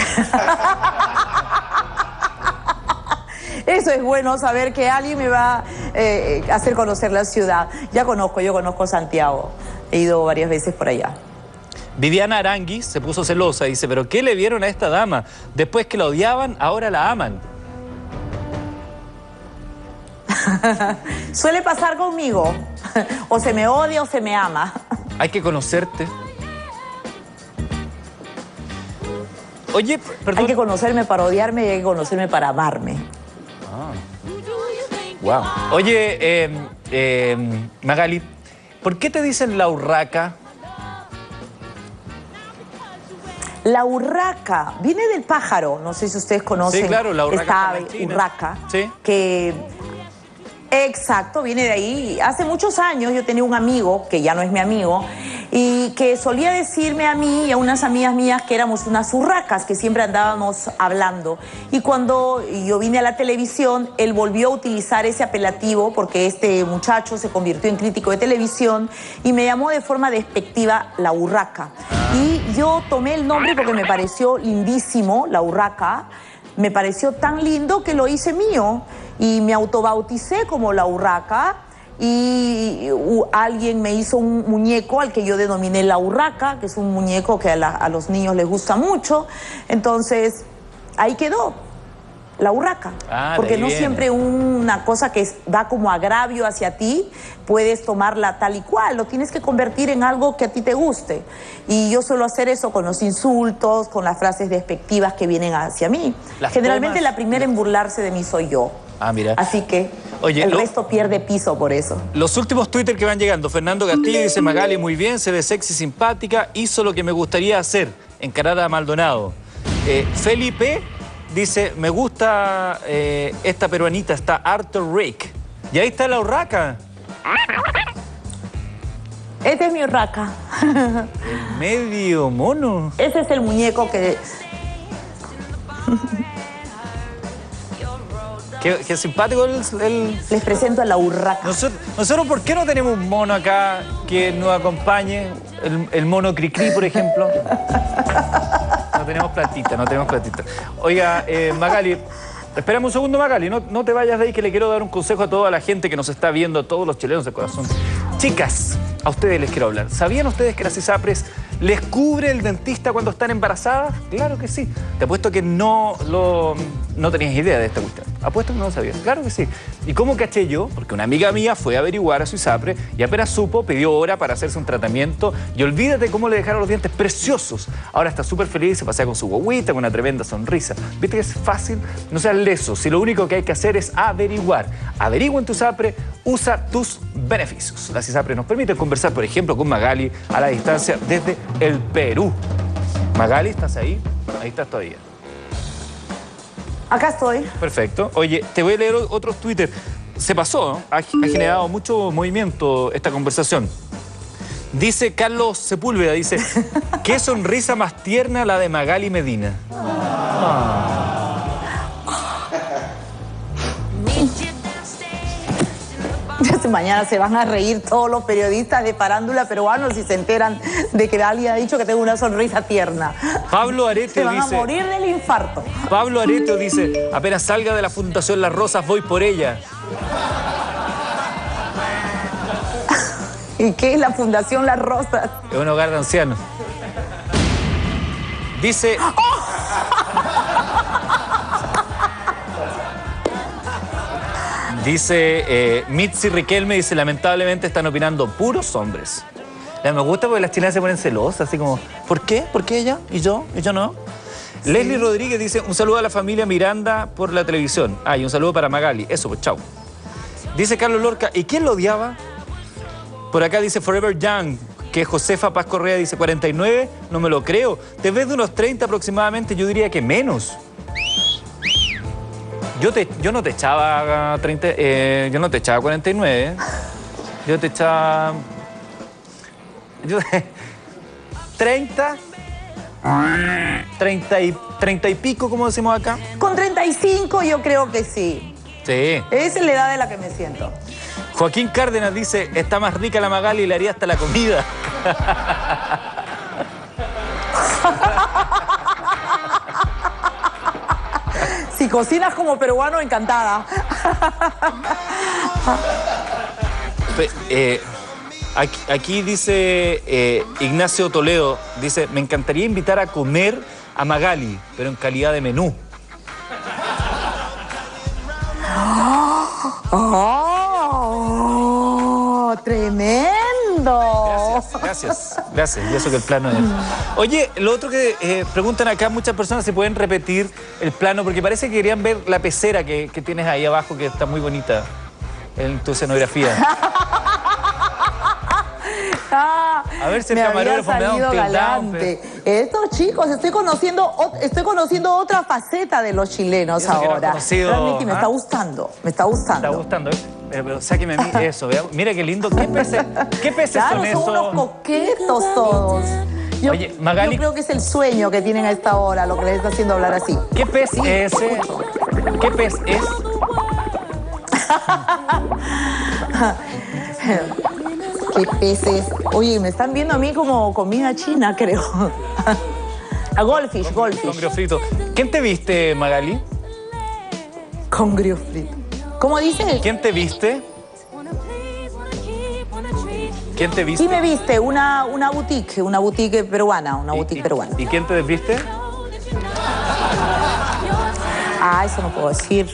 Speaker 8: Eso es bueno saber que alguien me va eh, a hacer conocer la ciudad. Ya conozco, yo conozco Santiago. He ido varias veces por allá.
Speaker 1: Viviana Arangui se puso celosa y dice, pero ¿qué le vieron a esta dama? Después que la odiaban, ahora la aman.
Speaker 8: Suele pasar conmigo. O se me odia o se me ama.
Speaker 1: Hay que conocerte. Oye, perdón.
Speaker 8: Hay que conocerme para odiarme y hay que conocerme para amarme.
Speaker 1: Wow. Oye, eh, eh, Magali, ¿por qué te dicen la urraca?
Speaker 8: La urraca viene del pájaro, no sé si ustedes conocen.
Speaker 1: Sí, claro, la urraca
Speaker 8: Esta ave, urraca,
Speaker 1: Sí.
Speaker 8: que exacto, viene de ahí. Hace muchos años yo tenía un amigo, que ya no es mi amigo, y que solía decirme a mí y a unas amigas mías que éramos unas urracas, que siempre andábamos hablando. Y cuando yo vine a la televisión, él volvió a utilizar ese apelativo porque este muchacho se convirtió en crítico de televisión y me llamó de forma despectiva la urraca. Y yo tomé el nombre porque me pareció lindísimo, la urraca. Me pareció tan lindo que lo hice mío y me autobauticé como la urraca. Y alguien me hizo un muñeco al que yo denominé la urraca, que es un muñeco que a, la- a los niños les gusta mucho. Entonces, ahí quedó, la urraca.
Speaker 1: Ah,
Speaker 8: Porque no
Speaker 1: viene.
Speaker 8: siempre una cosa que da como agravio hacia ti, puedes tomarla tal y cual, lo tienes que convertir en algo que a ti te guste. Y yo suelo hacer eso con los insultos, con las frases despectivas que vienen hacia mí.
Speaker 1: Las
Speaker 8: Generalmente
Speaker 1: tomas-
Speaker 8: la primera en burlarse de mí soy yo.
Speaker 1: Ah, mira.
Speaker 8: Así que
Speaker 1: Oye,
Speaker 8: el
Speaker 1: lo-
Speaker 8: resto pierde piso por eso.
Speaker 1: Los últimos Twitter que van llegando. Fernando Castillo dice, Magali, muy bien, se ve sexy, simpática, hizo lo que me gustaría hacer, encarar a Maldonado. Eh, Felipe dice, me gusta eh, esta peruanita, está Arthur Rick. Y ahí está la urraca.
Speaker 8: Este es mi urraca.
Speaker 1: El medio mono.
Speaker 8: Ese es el muñeco que...
Speaker 1: Qué, qué simpático el, el-
Speaker 8: Les presento a la urraca.
Speaker 1: Nosotros, nosotros, ¿por qué no tenemos un mono acá que nos acompañe? El, el mono Cricri, por ejemplo. No tenemos platita, no tenemos platita. Oiga, eh, Magali, espérame un segundo, Magali. No, no te vayas de ahí que le quiero dar un consejo a toda la gente que nos está viendo, a todos los chilenos de corazón. Chicas, a ustedes les quiero hablar. ¿Sabían ustedes que las ISAPRES les cubre el dentista cuando están embarazadas? Claro que sí. Te apuesto que no, lo, no tenías idea de esta cuestión. Apuesto que no lo sabías. Claro que sí. ¿Y cómo caché yo? Porque una amiga mía fue a averiguar a su ISAPRE y apenas supo, pidió hora para hacerse un tratamiento y olvídate cómo le dejaron los dientes preciosos. Ahora está súper feliz, se pasea con su guaguita, con una tremenda sonrisa. ¿Viste que es fácil? No seas leso. Si lo único que hay que hacer es averiguar. Averigua en tu ISAPRE, usa tus beneficios. Las ISAPRE nos permiten conversar, por ejemplo, con Magali a la distancia desde el Perú. Magali, ¿estás ahí? Ahí estás todavía.
Speaker 8: Acá estoy.
Speaker 1: Perfecto. Oye, te voy a leer otros Twitter. Se pasó, ¿no? ha, ha generado mucho movimiento esta conversación. Dice Carlos Sepúlveda, dice, qué sonrisa más tierna la de Magali Medina.
Speaker 8: Mañana se van a reír todos los periodistas de farándula peruanos si se enteran de que alguien ha dicho que tengo una sonrisa tierna.
Speaker 1: Pablo
Speaker 8: Se
Speaker 1: Aretio
Speaker 8: van a morir del infarto.
Speaker 1: Pablo Aretio dice, apenas salga de la Fundación Las Rosas voy por ella.
Speaker 8: ¿Y qué es la Fundación Las Rosas?
Speaker 1: Es un hogar de ancianos. Dice. Dice eh, Mitzi Riquelme, dice, lamentablemente están opinando puros hombres. Ya, Me gusta porque las chilenas se ponen celosas, así como, ¿por qué? ¿Por qué ella? ¿Y yo? ¿Y yo no? Leslie Rodríguez dice, un saludo a la familia Miranda por la televisión. Ah, y un saludo para Magali. Eso, pues, chau. Dice Carlos Lorca, ¿y quién lo odiaba? Por acá dice Forever Young, que Josefa Paz Correa dice 49, no me lo creo. Te ves de unos 30 aproximadamente, yo diría que menos. Yo, te, yo no te echaba 30, eh, yo no te echaba 49. Yo te echaba. Yo, 30. 30 y, 30 y pico, como decimos acá.
Speaker 8: Con 35 yo creo que sí.
Speaker 1: Sí.
Speaker 8: Esa es la edad de la que me siento.
Speaker 1: Joaquín Cárdenas dice, está más rica la Magali y le haría hasta la comida.
Speaker 8: Si cocinas como peruano, encantada.
Speaker 1: Pe- eh, aquí, aquí dice eh, Ignacio Toledo, dice, me encantaría invitar a comer a Magali, pero en calidad de menú.
Speaker 8: ¡Oh! ¡Tremendo!
Speaker 1: Gracias, gracias. Y eso que el plano es. Oye, lo otro que eh, preguntan acá muchas personas si pueden repetir el plano, porque parece que querían ver la pecera que, que tienes ahí abajo, que está muy bonita en tu escenografía.
Speaker 8: Ah,
Speaker 1: A ver si el
Speaker 8: me
Speaker 1: camarógrafo me da un tilt down,
Speaker 8: galante. Estos chicos, estoy conociendo, estoy conociendo otra faceta de los chilenos ahora. Realmente me
Speaker 1: ¿ah?
Speaker 8: está gustando, me está gustando.
Speaker 1: ¿Te está gustando? eh? Pero, pero sáqueme eso. vea. Mira qué lindo. ¿Qué peces, qué peces
Speaker 8: Claro,
Speaker 1: son
Speaker 8: son unos coquetos todos. Yo,
Speaker 1: Oye, Magali-
Speaker 8: yo creo que es el sueño que tienen a esta hora, lo que les está haciendo hablar así.
Speaker 1: ¿Qué pez es ese? ¿Qué pez es?
Speaker 8: ¿Qué peces? Oye, me están viendo a mí como comida china, creo. A goldfish,
Speaker 1: Con
Speaker 8: goldfish.
Speaker 1: grio frito. ¿Quién te viste, Magali?
Speaker 8: Con grio frito. ¿Cómo dices?
Speaker 1: ¿Quién te viste? ¿Quién te viste?
Speaker 8: Sí me viste, una, una boutique, una boutique peruana, una boutique peruana.
Speaker 1: ¿Y quién te desviste?
Speaker 8: Ah, eso no puedo decir.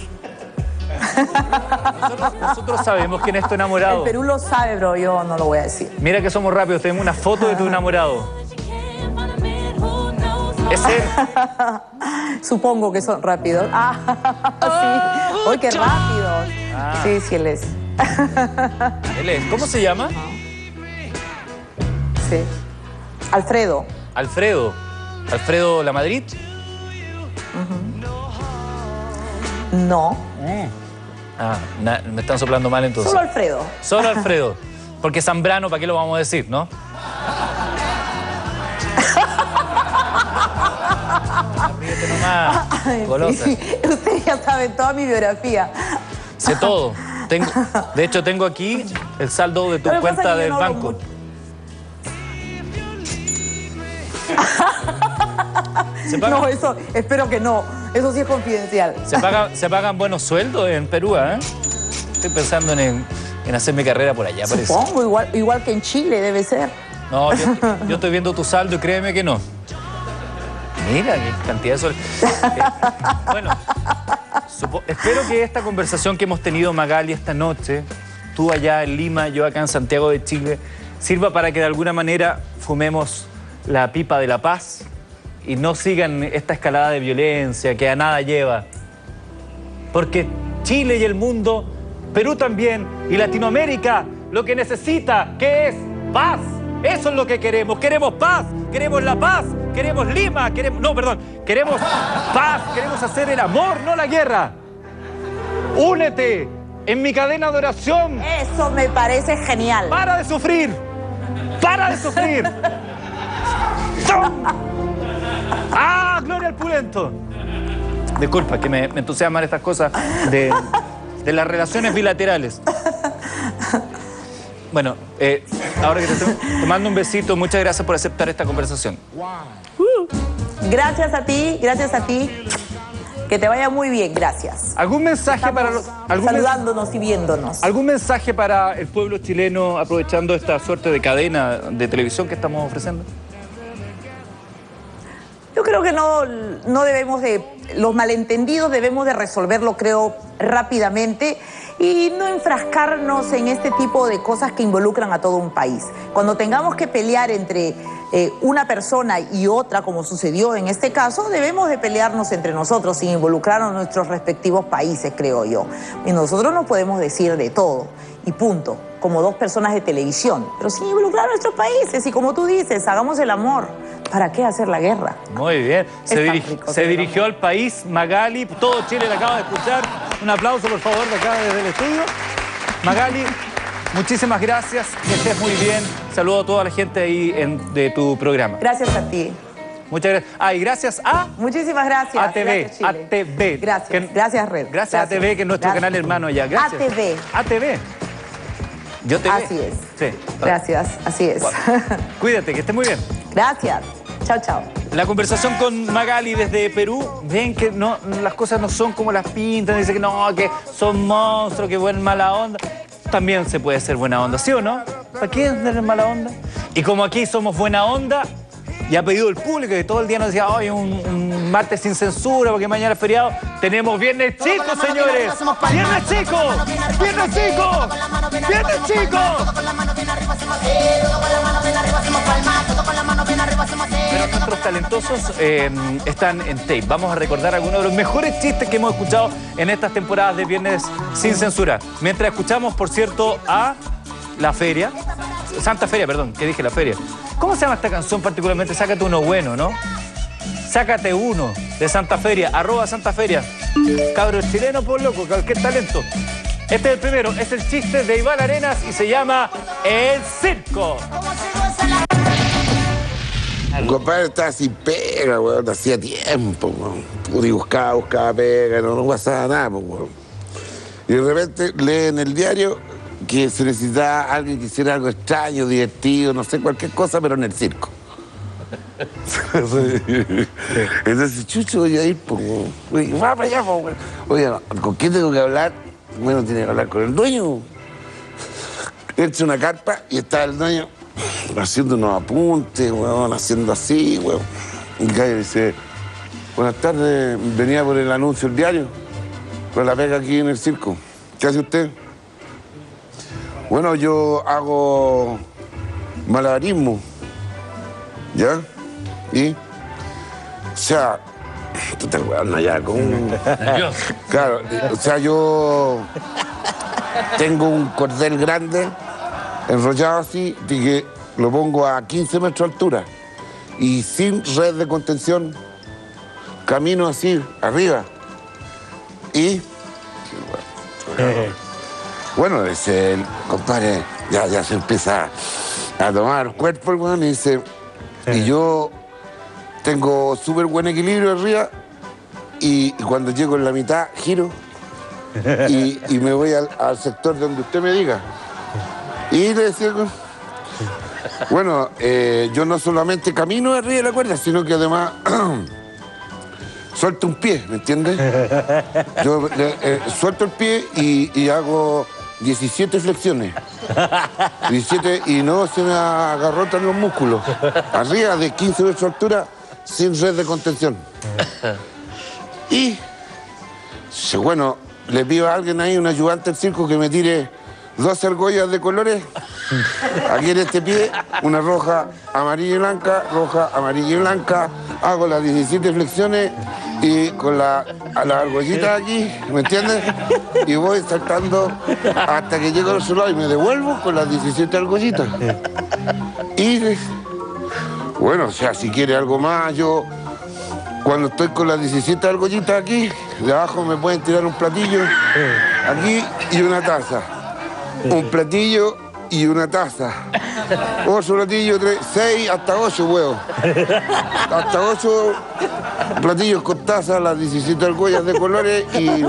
Speaker 1: Nosotros sabemos quién es tu enamorado.
Speaker 8: El Perú lo sabe, pero yo no lo voy a decir.
Speaker 1: Mira que somos rápidos, tenemos una foto de tu enamorado. Es él.
Speaker 8: Supongo que son rápidos. Ah, sí. ¡Uy, qué rápidos!
Speaker 1: Ah.
Speaker 8: Sí, sí, él es.
Speaker 1: Él es. ¿Cómo se llama?
Speaker 8: Sí. Alfredo.
Speaker 1: Alfredo. Alfredo La Madrid.
Speaker 8: No.
Speaker 1: Ah, na- me están soplando mal entonces.
Speaker 8: Solo Alfredo.
Speaker 1: Solo Alfredo. Porque Zambrano, ¿para qué lo vamos a decir, no? Golosa.
Speaker 8: Ustedes ya saben toda mi biografía.
Speaker 1: Sé todo. Tengo, de hecho, tengo aquí el saldo de tu cuenta del
Speaker 8: no
Speaker 1: banco. Se paga-
Speaker 8: No, eso, espero que no. Eso sí es confidencial.
Speaker 1: Se, paga- se pagan buenos sueldos en Perú, ¿eh? Estoy pensando en, en hacer mi carrera por allá, parece.
Speaker 8: Supongo, igual, igual que en Chile debe ser.
Speaker 1: No, yo, yo estoy viendo tu saldo y créeme que no. Mira, qué cantidad de sol. Eh, bueno, espero que esta conversación que hemos tenido, Magali, esta noche, tú allá en Lima, yo acá en Santiago de Chile, sirva para que de alguna manera fumemos la pipa de la paz y no sigan esta escalada de violencia que a nada lleva. Porque Chile y el mundo, Perú también y Latinoamérica, lo que necesita, que es paz. Eso es lo que queremos. Queremos paz, queremos la paz, queremos Lima, queremos... No, perdón, queremos paz, queremos hacer el amor, no la guerra. Únete en mi cadena de oración.
Speaker 8: Eso me parece genial.
Speaker 1: Para de sufrir. Para de sufrir. ¡Ah, Gloria al Pulento! Disculpa, que me, me entusiasman estas cosas de, de las relaciones bilaterales. Bueno, eh, ahora que te estoy te mando un besito, muchas gracias por aceptar esta conversación.
Speaker 8: Gracias a ti, gracias a ti. Que te vaya muy bien, gracias.
Speaker 1: ¿Algún mensaje para los, algún mens-
Speaker 8: saludándonos y viéndonos.
Speaker 1: ¿Algún mensaje para el pueblo chileno aprovechando esta suerte de cadena de televisión que estamos ofreciendo?
Speaker 8: Yo creo que no, no debemos de, los malentendidos debemos de resolverlo, creo, rápidamente y no enfrascarnos en este tipo de cosas que involucran a todo un país. Cuando tengamos que pelear entre eh, una persona y otra, como sucedió en este caso, debemos de pelearnos entre nosotros sin involucrar a nuestros respectivos países, creo yo. Y nosotros no podemos decir de todo, y punto, como dos personas de televisión, pero sin involucrar a nuestros países. Y como tú dices, hagamos el amor. ¿Para qué hacer la guerra?
Speaker 1: Muy bien. Se,
Speaker 8: Es tan
Speaker 1: dirigi-
Speaker 8: rico,
Speaker 1: se
Speaker 8: sí,
Speaker 1: dirigió al país Magali. Todo Chile la acaba de escuchar. Un aplauso, por favor, de acá desde el estudio. Magali, muchísimas gracias. Que estés muy bien. Saludo a toda la gente ahí en- de tu programa.
Speaker 8: Gracias a ti.
Speaker 1: Muchas gracias. Ah, y gracias a
Speaker 8: Muchísimas gracias.
Speaker 1: ATV.
Speaker 8: Gracias.
Speaker 1: ATV.
Speaker 8: Gracias. Gracias, Red.
Speaker 1: Gracias, a ATV, que es nuestro
Speaker 8: Gracias.
Speaker 1: canal hermano allá. Gracias.
Speaker 8: ATV.
Speaker 1: ATV. Yo te
Speaker 8: Así es.
Speaker 1: Sí.
Speaker 8: Gracias, así es.
Speaker 1: Cuídate, que estés muy bien.
Speaker 8: Gracias. Chao, chao.
Speaker 1: La conversación con Magali desde Perú, ven que no, las cosas no son como las pintan, dice que no, que son monstruos, que buen mala onda. También se puede ser buena onda, ¿sí o no? ¿Para qué tener mala onda? Y como aquí somos buena onda, y ha pedido el público que todo el día nos decía, hoy un, un martes sin censura porque mañana es feriado, tenemos Viernes Chico, señores. Viernes Chico, Viernes Chico, Viernes Chico. Pero nuestros talentosos eh, están en tape. Vamos a recordar algunos de los mejores chistes que hemos escuchado en estas temporadas de Viernes sin censura. Mientras escuchamos, por cierto, a La Feria. Santa Feria, perdón, que dije La Feria. ¿Cómo se llama esta canción particularmente? Sácate uno bueno, ¿no? Sácate uno de Santa Feria, arroba Santa Feria. Cabros chileno, por loco, cualquier talento. Este es el primero, es el chiste de Iván Arenas y se llama El Circo.
Speaker 16: Mi compadre estaba sin pega, weón, hacía tiempo, weón. Y buscaba, buscaba pega, no, no pasaba nada, pues, weón. Y de repente lee en el diario que se necesitaba alguien que hiciera algo extraño, divertido, no sé, cualquier cosa, pero en el circo. Entonces, chucho, voy a ir, pues, va para allá, pues, weón. Oye, ¿con quién tengo que hablar? Bueno, tiene que hablar con el dueño. Entra una carpa y está el dueño haciendo unos apuntes, weón, haciendo así, weón. Y gallo dice, buenas tardes, venía por el anuncio del diario, por la pega aquí en el circo. ¿Qué hace usted? Bueno, yo hago malabarismo, ¿ya? Y, o sea, tú te weón allá con... Claro, o sea, yo tengo un cordel grande enrollado así y que lo pongo a 15 metros de altura y sin red de contención camino así arriba. Y bueno dice el compadre ya, ya se empieza a tomar cuerpo el weón y dice y yo tengo súper buen equilibrio arriba y, cuando llego en la mitad giro y, me voy al, sector donde usted me diga y le decía, bueno, eh, yo no solamente camino arriba de la cuerda, sino que además suelto un pie, ¿me entiendes? Yo eh, eh, suelto el pie y, y hago 17 flexiones. 17 y no se me agarrotan los músculos. Arriba de 15 metros de altura, sin red de contención. Y, bueno, le pido a alguien ahí, un ayudante del circo, que me tire dos argollas de colores. Aquí en este pie, una roja, amarilla y blanca, roja, amarilla y blanca. Hago las 17 flexiones y con la, a la argollita aquí, ¿me entiendes? Y voy saltando hasta que llego al otro lado y me devuelvo con las 17 argollitas. Y, bueno, o sea, si quiere algo más, yo cuando estoy con las 17 argollitas aquí, de abajo me pueden tirar un platillo, aquí y una taza. Un platillo y una taza. Ocho platillos, tres, seis, hasta ocho huevos. Hasta ocho platillos con taza, las 17 argollas de colores y,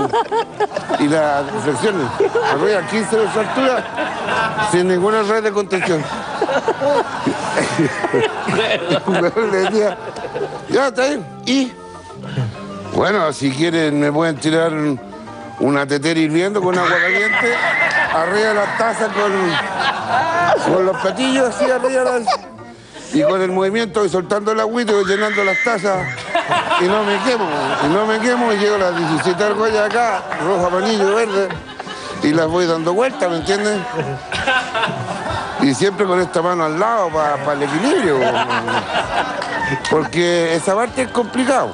Speaker 16: las reflexiones. Arriba, 15 de su altura, sin ninguna red de contención. Ya está bien. Y, bueno, si quieren me pueden tirar una tetera hirviendo con agua caliente, arriba de la taza con, con los platillos así arriba de las- y con el movimiento y soltando el agüita y llenando las tazas y no me quemo, y no me quemo y llego las 17 argollas acá, roja, amarillo, verde, y las voy dando vueltas, ¿me entiendes? Y siempre con esta mano al lado para el equilibrio. Porque esa parte es complicado.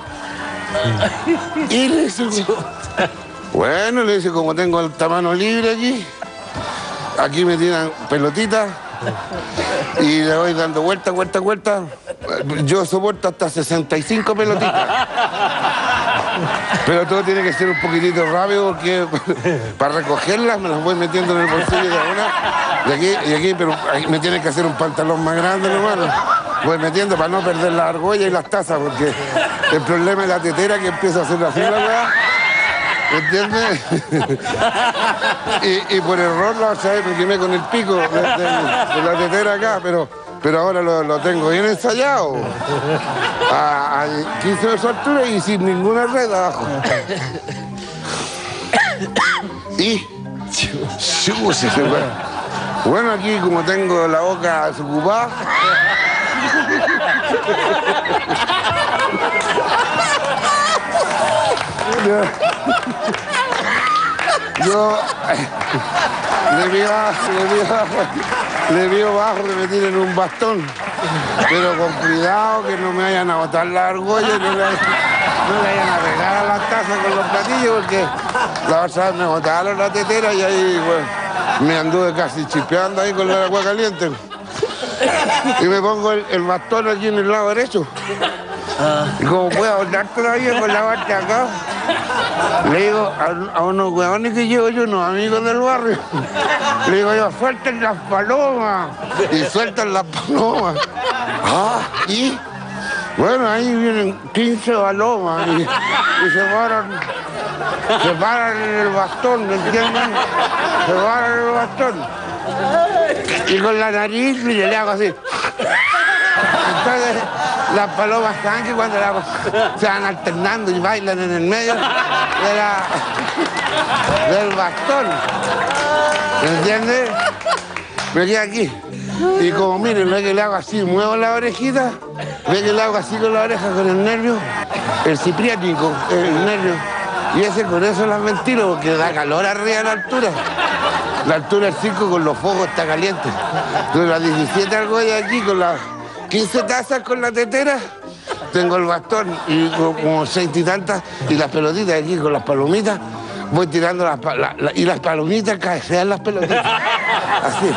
Speaker 16: Y le dice, bueno, le dice, como tengo esta mano libre aquí, aquí me tiran pelotitas y le voy dando vuelta, vuelta, vuelta. Yo soporto hasta 65 pelotitas. Pero todo tiene que ser un poquitito rápido porque para recogerlas me las voy metiendo en el bolsillo de una. Y aquí, y aquí, pero me tiene que hacer un pantalón más grande, hermano. Voy metiendo para no perder la argolla y las tazas, porque el problema es la tetera que empieza a hacer la. ¿Me entiendes? y, por error me quemé con el pico de, la tetera acá, pero, pero ahora lo, lo tengo bien ensayado. A, a 15 de altura y sin ninguna red abajo. y. Chus, fue. Bueno, aquí como tengo la boca desocupada. Yo le vi abajo, le vi abajo, le vi abajo que me tiren un bastón. Pero con cuidado que no me vayan a botar la argolla y no le, no le vayan a pegar a las tazas con los platillos porque la otra me botaron la tetera y ahí me anduve casi chispeando ahí con el agua caliente. Y me pongo el bastón aquí en el lado derecho. Y como puedo hablar todavía con la parte acá, le digo a, unos huevones que llevo yo, unos amigos del barrio, le digo yo, suelten las palomas. Y sueltan las palomas. Ah, y bueno, ahí vienen 15 palomas y, y se paran, se paran en el bastón, ¿me entienden? Se paran en el bastón. Y con la nariz y le hago así. Entonces, las palomas saben que cuando la- se van alternando y bailan en el medio de la- del bastón. ¿Me entiendes? Me queda aquí. Y como miren, ve que le hago así, muevo la orejita, ve que le hago así con la oreja, con el nervio, el cipriático, el nervio. Y ese con eso las ventilo porque da calor arriba la altura. La altura del circo con los focos está caliente. Entonces las 17 argollas aquí con las 15 tazas con la tetera, tengo el bastón y co- como seis y tantas y las pelotitas aquí con las palomitas, voy tirando las la- y las palomitas cabecean las pelotitas. Así.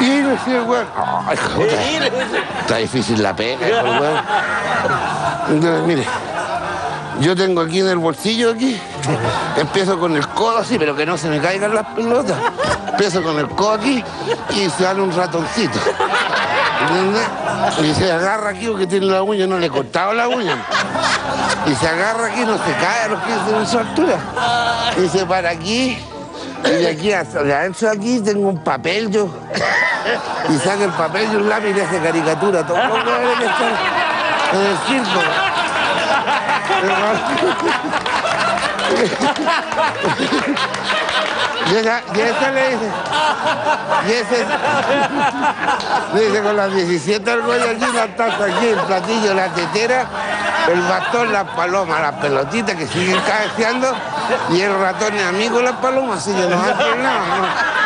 Speaker 16: Y decía el weón, "Ay, puta, está difícil la pega, weón". Entonces, mire, yo tengo aquí en el bolsillo aquí, empiezo con el codo así, pero que no se me caigan las pelotas. Empiezo con el codo aquí y sale un ratoncito. Y se agarra aquí porque tiene la uña, no le he cortado la uña. Y se agarra aquí, no se cae a los 15 de su altura. Y se para aquí. Y de aquí adentro de aquí tengo un papel yo. Y saca el papel y un lápiz y le hace caricatura todos los que están en el circo. Y esa, y esa le dice, y ese, le dice con las 17 argollas aquí, la taza aquí, el platillo, la tetera, el bastón, las palomas, las pelotitas que siguen cabeceando, y el ratón es amigo de las palomas, así que no hay problema, no.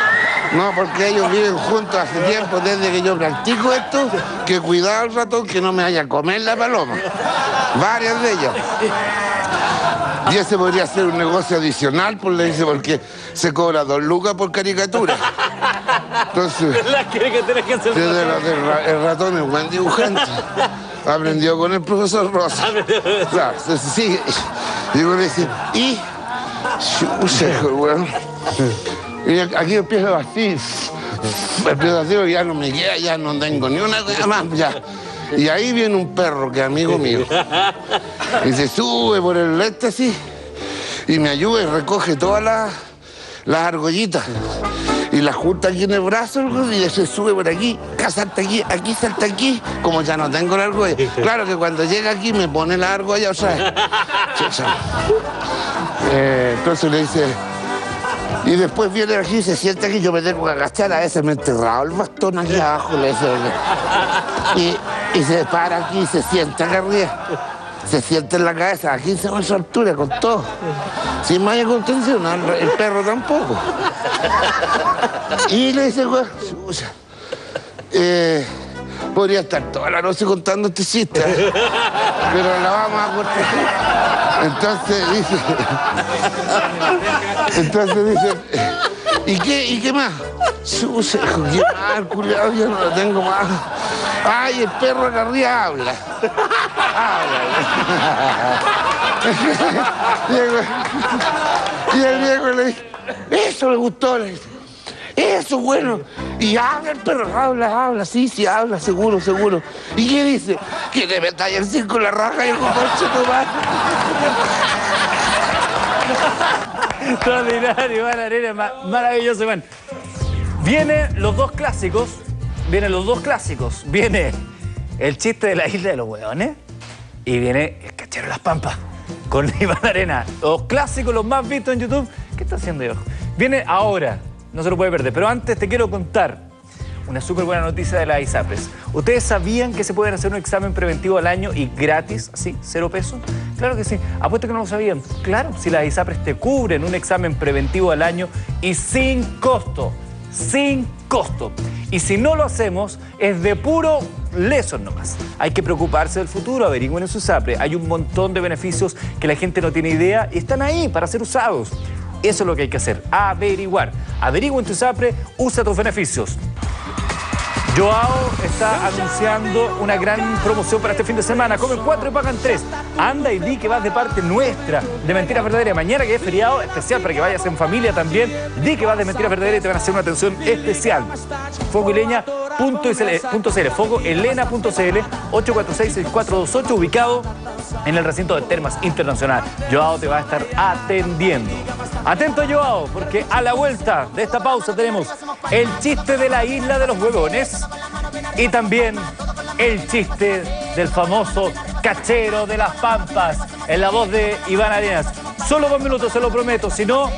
Speaker 16: No, porque ellos viven juntos hace tiempo, desde que yo practico esto, que cuidado al ratón que no me vaya a comer la paloma. Varias de ellas. Y ese podría ser un negocio adicional, pues le dice, porque se cobra dos lucas por caricatura. Entonces,
Speaker 17: ¿Quiere que tenés que hacer
Speaker 16: sí, de la- del ra- el ratón es buen dibujante. Aprendió con el profesor Rosa. Claro, sigue. Y uno le dice, y. Weón. Y aquí empiezo así. Empiezo así, ya no me queda, ya no tengo ni una cosa más. Ya. Y ahí viene un perro que es amigo mío. Y se sube por el este así. Y me ayuda y recoge todas las, las argollitas. Y las junta aquí en el brazo y se sube por aquí. Acá salta aquí, aquí salta aquí. Como ya no tengo la argolla. Claro que cuando llega aquí me pone la argolla vez. Chucha. Eh, entonces le dice. Y después viene aquí, se sienta aquí, yo me tengo que agachar, a veces me he enterrado el bastón aquí abajo, le. Y, y se para aquí y se sienta acá arriba. se siente en la cabeza a 15 metros de altura con todo. Sin malla contención, el perro tampoco. Y le dice, eh, podría estar toda la noche contando este chiste, pero la vamos a cortar. Entonces dice, entonces dice, ¿y qué, y qué más? Hijo, qué mal, culiao, yo no lo tengo más. Ay, el perro acá arriba habla. Diego, y el viejo le dice, eso le gustó, le dice. Eso, bueno. Y habla el perro, habla, habla, sí, sí, habla, seguro, seguro. ¿Y qué dice? Que te metáis el la raja y el coche tomar.
Speaker 1: Extraordinario, Iván Arena, ma- maravilloso, Iván. Vienen los dos clásicos, vienen los dos clásicos. Viene el chiste de la isla de los hueones y viene el cachero de las pampas con Iván Arena. Los clásicos, los más vistos en YouTube. ¿Qué está haciendo yo? Viene ahora, no se lo puede perder. Pero antes te quiero contar una súper buena noticia de la ISAPRES. ¿Ustedes sabían que se pueden hacer un examen preventivo al año y gratis, así, cero pesos? Claro que sí. Apuesto que no lo sabían. Claro, si las ISAPRES te cubren un examen preventivo al año y sin costo. Sin costo. Y si no lo hacemos, es de puro lesos nomás. Hay que preocuparse del futuro, averigüen en su ISAPRE. Hay un montón de beneficios que la gente no tiene idea y están ahí para ser usados. Eso es lo que hay que hacer, averiguar. Averigua en tu ISAPRE, usa tus beneficios. Joao está anunciando una gran promoción para este fin de semana. Comen cuatro y pagan tres. Anda y di que vas de parte nuestra de Mentiras Verdaderas. Mañana que es feriado especial para que vayas en familia también. Di que vas de Mentiras Verdaderas y te van a hacer una atención especial. Fogoileña.cl, fogoelena.cl, 846-6428, ubicado en el recinto de Termas Internacional. Joao te va a estar atendiendo. Atento Joao, porque a la vuelta de esta pausa tenemos el chiste de la isla de los huevones y también el chiste del famoso cachero de las pampas en la voz de Iván Arenas. Solo dos minutos, se lo prometo, si no,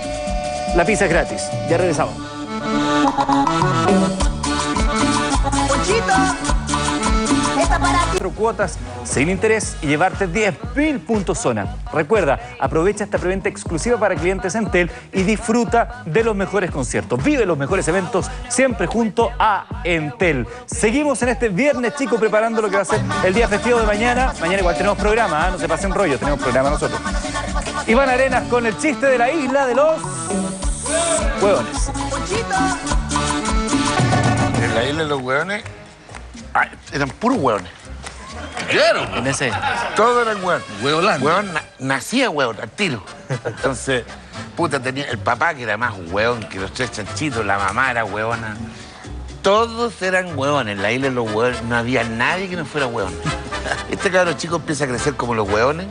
Speaker 1: la pizza es gratis. Ya regresamos. Cuatro cuotas sin interés y llevarte 10.000 puntos zona. Recuerda, aprovecha esta preventa exclusiva para clientes Entel y disfruta de los mejores conciertos. Vive los mejores eventos siempre junto a Entel. Seguimos en este viernes, chicos, preparando lo que va a ser el día festivo de mañana. Mañana igual tenemos programa, ¿ah? no se pasen rollo, tenemos programa nosotros. Iván Arenas con el chiste de la isla de los huevones.
Speaker 16: En la isla de los hueones, ay, eran puros hueones. Claro.
Speaker 1: En ese.
Speaker 16: Todos eran hueones. Hueolán. Hueón na- nacía hueón, al tiro. Entonces, puta, tenía el papá que era más hueón que los tres chanchitos, la mamá era hueona. Todos eran hueones. En la isla de los hueones no había nadie que no fuera hueón. Este cabrón chico empieza a crecer como los hueones.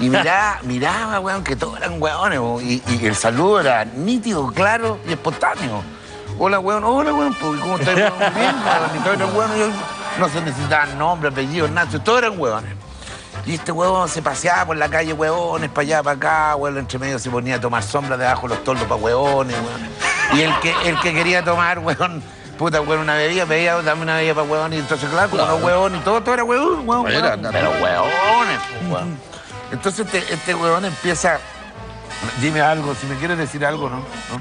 Speaker 16: Y miraba, miraba, weón, que todos eran hueones. weón, Y, y el saludo era nítido, claro y espontáneo. Hola, weón, hola, weón, ¿cómo estás? Bien, weón, y todos eran hueones. No se necesitaban nombre, apellidos, nada, todos eran hueones. Y este huevón se paseaba por la calle, huevones, para allá, para acá, huevón, entre medio se ponía a tomar sombra debajo de los toldos para huevones, huevón. Y el que, el que quería tomar, huevón, puta, huevón, una bebida, pedía dame una bebida para huevón, y entonces, claro, como los huevones y todo, todo era huevón, huevón, huevón. Pero huevones, pues, huevón. Entonces este, este huevón empieza, dime algo, si me quieres decir algo, ¿no? ¿No?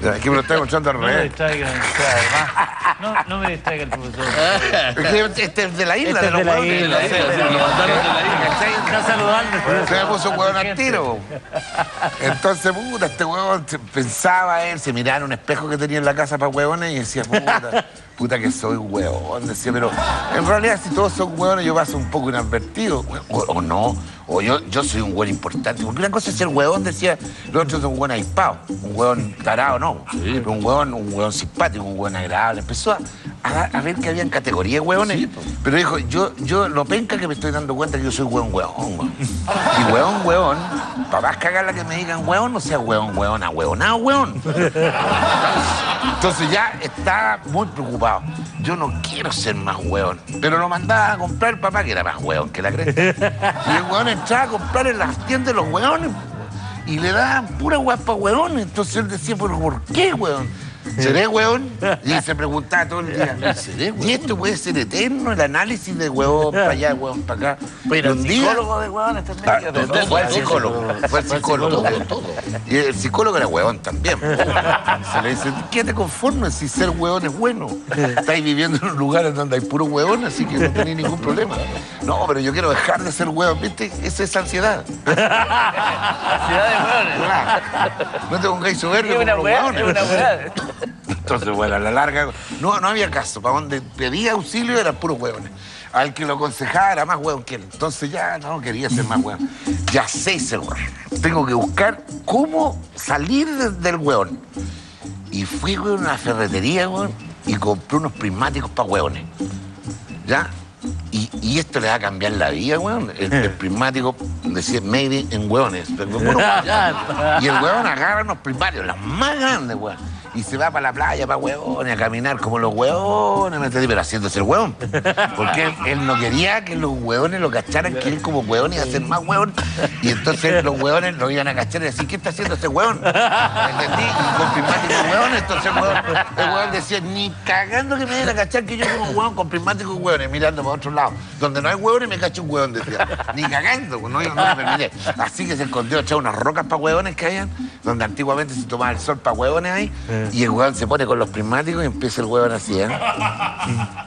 Speaker 16: Ya, Es que me lo está escuchando al
Speaker 3: No me
Speaker 16: revés.
Speaker 3: No, no me distraiga el profesor.
Speaker 16: Es Este es de la isla,
Speaker 3: Este
Speaker 16: de
Speaker 3: es
Speaker 16: los
Speaker 3: de la
Speaker 16: huevones.
Speaker 3: isla, sí, sí, lo mandaron de la isla. Está saludando.
Speaker 16: Se me puso un huevón al tiro. Entonces, puta, este huevón pensaba él, se miraba en un espejo que tenía en la casa para huevones y decía, puta, puta que soy huevón. Decía, pero en realidad si todos son huevones yo paso un poco inadvertido. O, o no, o yo, yo soy un huevón importante. Porque una cosa es ser huevón, decía, los otros son un ahispado. Un huevón tarado, no. Pero un huevón, un huevón simpático, un huevón agradable. Empezó a, a- a ver que habían categorías de huevones. pero dijo, yo, yo lo penca que me estoy dando cuenta que yo soy huevón, huevón, huevón. Y huevón, huevón, para más cagarla que me digan huevón, no sea huevón, huevón, a huevonado, huevón. Entonces ya estaba muy preocupado. Yo no quiero ser más huevón. Pero lo mandaba a comprar el papá, que era más huevón que la cresta. Y el huevón entraba a comprar en las tiendas de los huevones. Y le daban pura guapa huevón. Entonces él decía, ¿pero por qué, huevón? ¿Seré hueón? Y se preguntaba todo el día. ¿Seré hueón? Y esto puede ser eterno, el análisis de huevón para allá, huevón para acá.
Speaker 18: Pero
Speaker 16: un día-
Speaker 18: psicólogo de huevones también.
Speaker 16: Ah,
Speaker 18: fíjate,
Speaker 16: no,
Speaker 18: todo,
Speaker 16: fue el
Speaker 18: todo.
Speaker 16: psicólogo, fue el psicólogo. Y el psicólogo era huevón también. Se le dice, ¿qué te conformes si ser huevón es bueno? Estáis viviendo en un lugar en donde hay puro huevón, así que no tenéis ningún problema. No, pero yo quiero dejar de ser huevón, ¿viste? Esa es ansiedad.
Speaker 18: Ansiedad de.
Speaker 16: Claro. No te pongáis soberbio como los
Speaker 18: es una.
Speaker 16: Entonces, bueno, a la larga, no, no había caso. Para donde pedía auxilio eran puros huevones. Al que lo aconsejaba era más huevón que él. Entonces ya no quería ser más huevón. Ya sé ser huevón. Tengo que buscar cómo salir de- del huevón. Y fui a una ferretería, huevón, y compré unos prismáticos para huevones. ¿Ya? Y, esto le va a cambiar la vida, weón. El, el prismático decía made in hueones. Y el hueón agarra unos prismáticos, los más grandes, weón. Y se va para la playa, para hueones, a caminar como los hueones, ¿me entendí? Pero haciéndose el hueón. Porque él, no quería que los hueones lo cacharan, que él como hueón iba a ser más hueón. Y entonces los hueones lo iban a cachar y decir, ¿qué está haciendo este hueón? ¿Me entendí? Y con prismáticos hueones, entonces el hueón, el hueón decía, ni cagando que me den a cachar que yo como hueón con prismáticos hueones, mirando para otro lado. Donde no hay hueones me cacho un hueón, decía. Ni cagando, pues, no, no me. Así que se escondió, echaba unas rocas para hueones que hayan, donde antiguamente se tomaba el sol para hueones ahí, y el hueón se pone con los prismáticos y empieza el hueón así, ¿eh?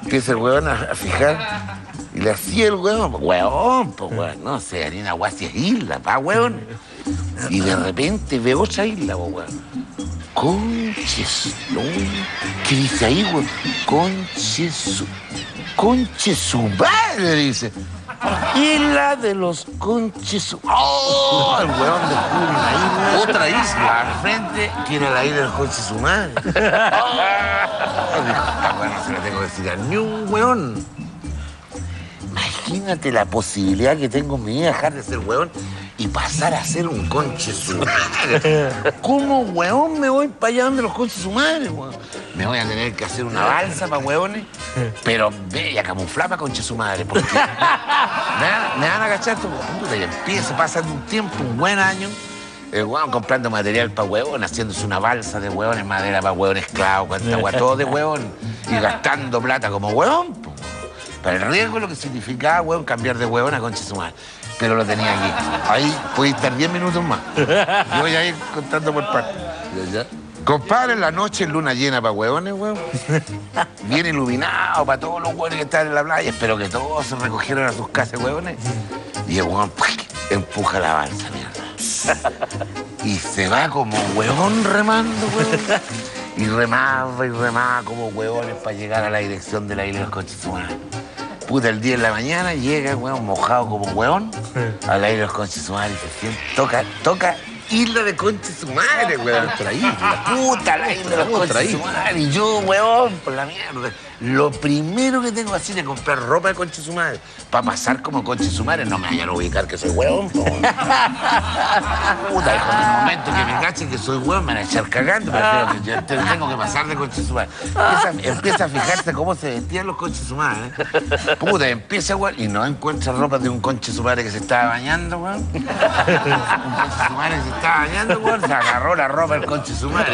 Speaker 16: Empieza el hueón a, fijar. Y le hacía el hueón, hueón, pues hueón, no sé, harina guasi es isla, pa hueón. Y de repente ve otra isla, pues hueón. Conches, no. ¿Qué dice ahí, güey? Conche su. Conche su madre, dice. Isla de los conches. ¡Oh! El huevón descubre una isla. Otra isla. Al frente tiene la isla del conche su madre. ¡Oh! Dijo, esta weá no se la tengo que decir a ni un hueón. Imagínate la posibilidad que tengo en mi vida de dejar de ser hueón y pasar a ser un conche su madre. ¿Cómo hueón me voy para allá donde los conches su madre, hueón? Me voy a tener que hacer una balsa para hueones, pero bella, camuflada conche su madre, porque me van, me van a cachar. Puta, y empieza pasando un tiempo, un buen año, el comprando material para hueón, haciéndose una balsa de hueones, madera para hueón esclavo, cuanta hueá, todo de hueón, y gastando plata como hueón. po. Para el riesgo lo que significaba, hueón, cambiar de hueón a concha su madre. Pero lo tenía aquí. Ahí podéis estar 10 minutos más. Yo voy a ir contando por partes. Compadre, en la noche luna llena para hueones, hueón. Bien iluminado para todos los hueones que están en la playa. Espero que todos se recogieron a sus casas, hueones. Y el hueón empuja la balsa, mierda. Y se va como hueón remando, hueón. Y remaba y remaba como hueones para llegar a la dirección de la isla de los coches humanos. Puta, el día de la mañana llega, weón, mojado como hueón, a la isla de los conches su madre y se siente, toca, toca isla de conches su madre, weón. Otra isla. Puta, la isla de los conches su madre. Y yo, weón, por la mierda. Lo primero que tengo así de comprar ropa de conche su madre, para pasar como conche su madre, no me vayan a ubicar que soy hueón, po. Puta, hijo, en el momento que me cachen que soy hueón, me van a echar cagando, que yo te- tengo que pasar de conche su madre. Empieza, empieza a fijarse cómo se vestían los conches su madre. ¿eh? Puta, empieza, weón, y no encuentra ropa de un conche su madre que se estaba bañando, weón. Un conche su madre que se estaba bañando, weón, se agarró la ropa del conche su madre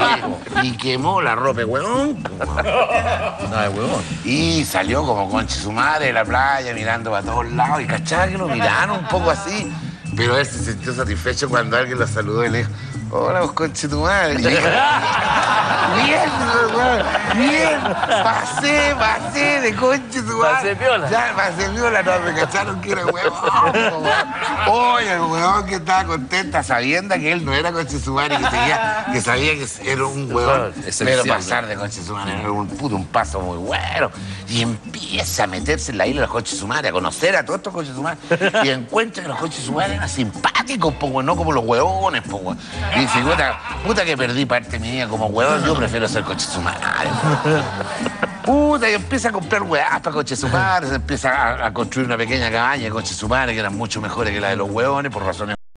Speaker 16: y quemó la ropa, weón. No es Y salió como conche su madre de la playa, mirando para todos lados, y cachaba que lo miraron un poco así. Pero él se sintió satisfecho cuando alguien lo saludó y le dijo, hola, vos conche tu madre. Bien, weón, bien, pasé, pasé de conche tu madre.
Speaker 18: Pasé piola.
Speaker 16: Ya, pasé piola, no, me cacharon que era huevón. Oye, el huevón que estaba contenta sabiendo que él no era conche su madre, que, que sabía que era un huevón. Pero pasar de conche su madre era un puto, un paso muy bueno. Y empieza a meterse en la isla de los coches su madre, a conocer a todos estos coches su madre. Y encuentra que los coches su madre eran simpáticos, po, no como los huevones, po, dice, puta, puta que perdí parte mi vida como huevón, yo prefiero ser coche su madre. Puta, y empieza a comprar weás para coche su empieza a, a construir una pequeña cabaña de coche su madre, que eran mucho mejores que la de los huevones, por razones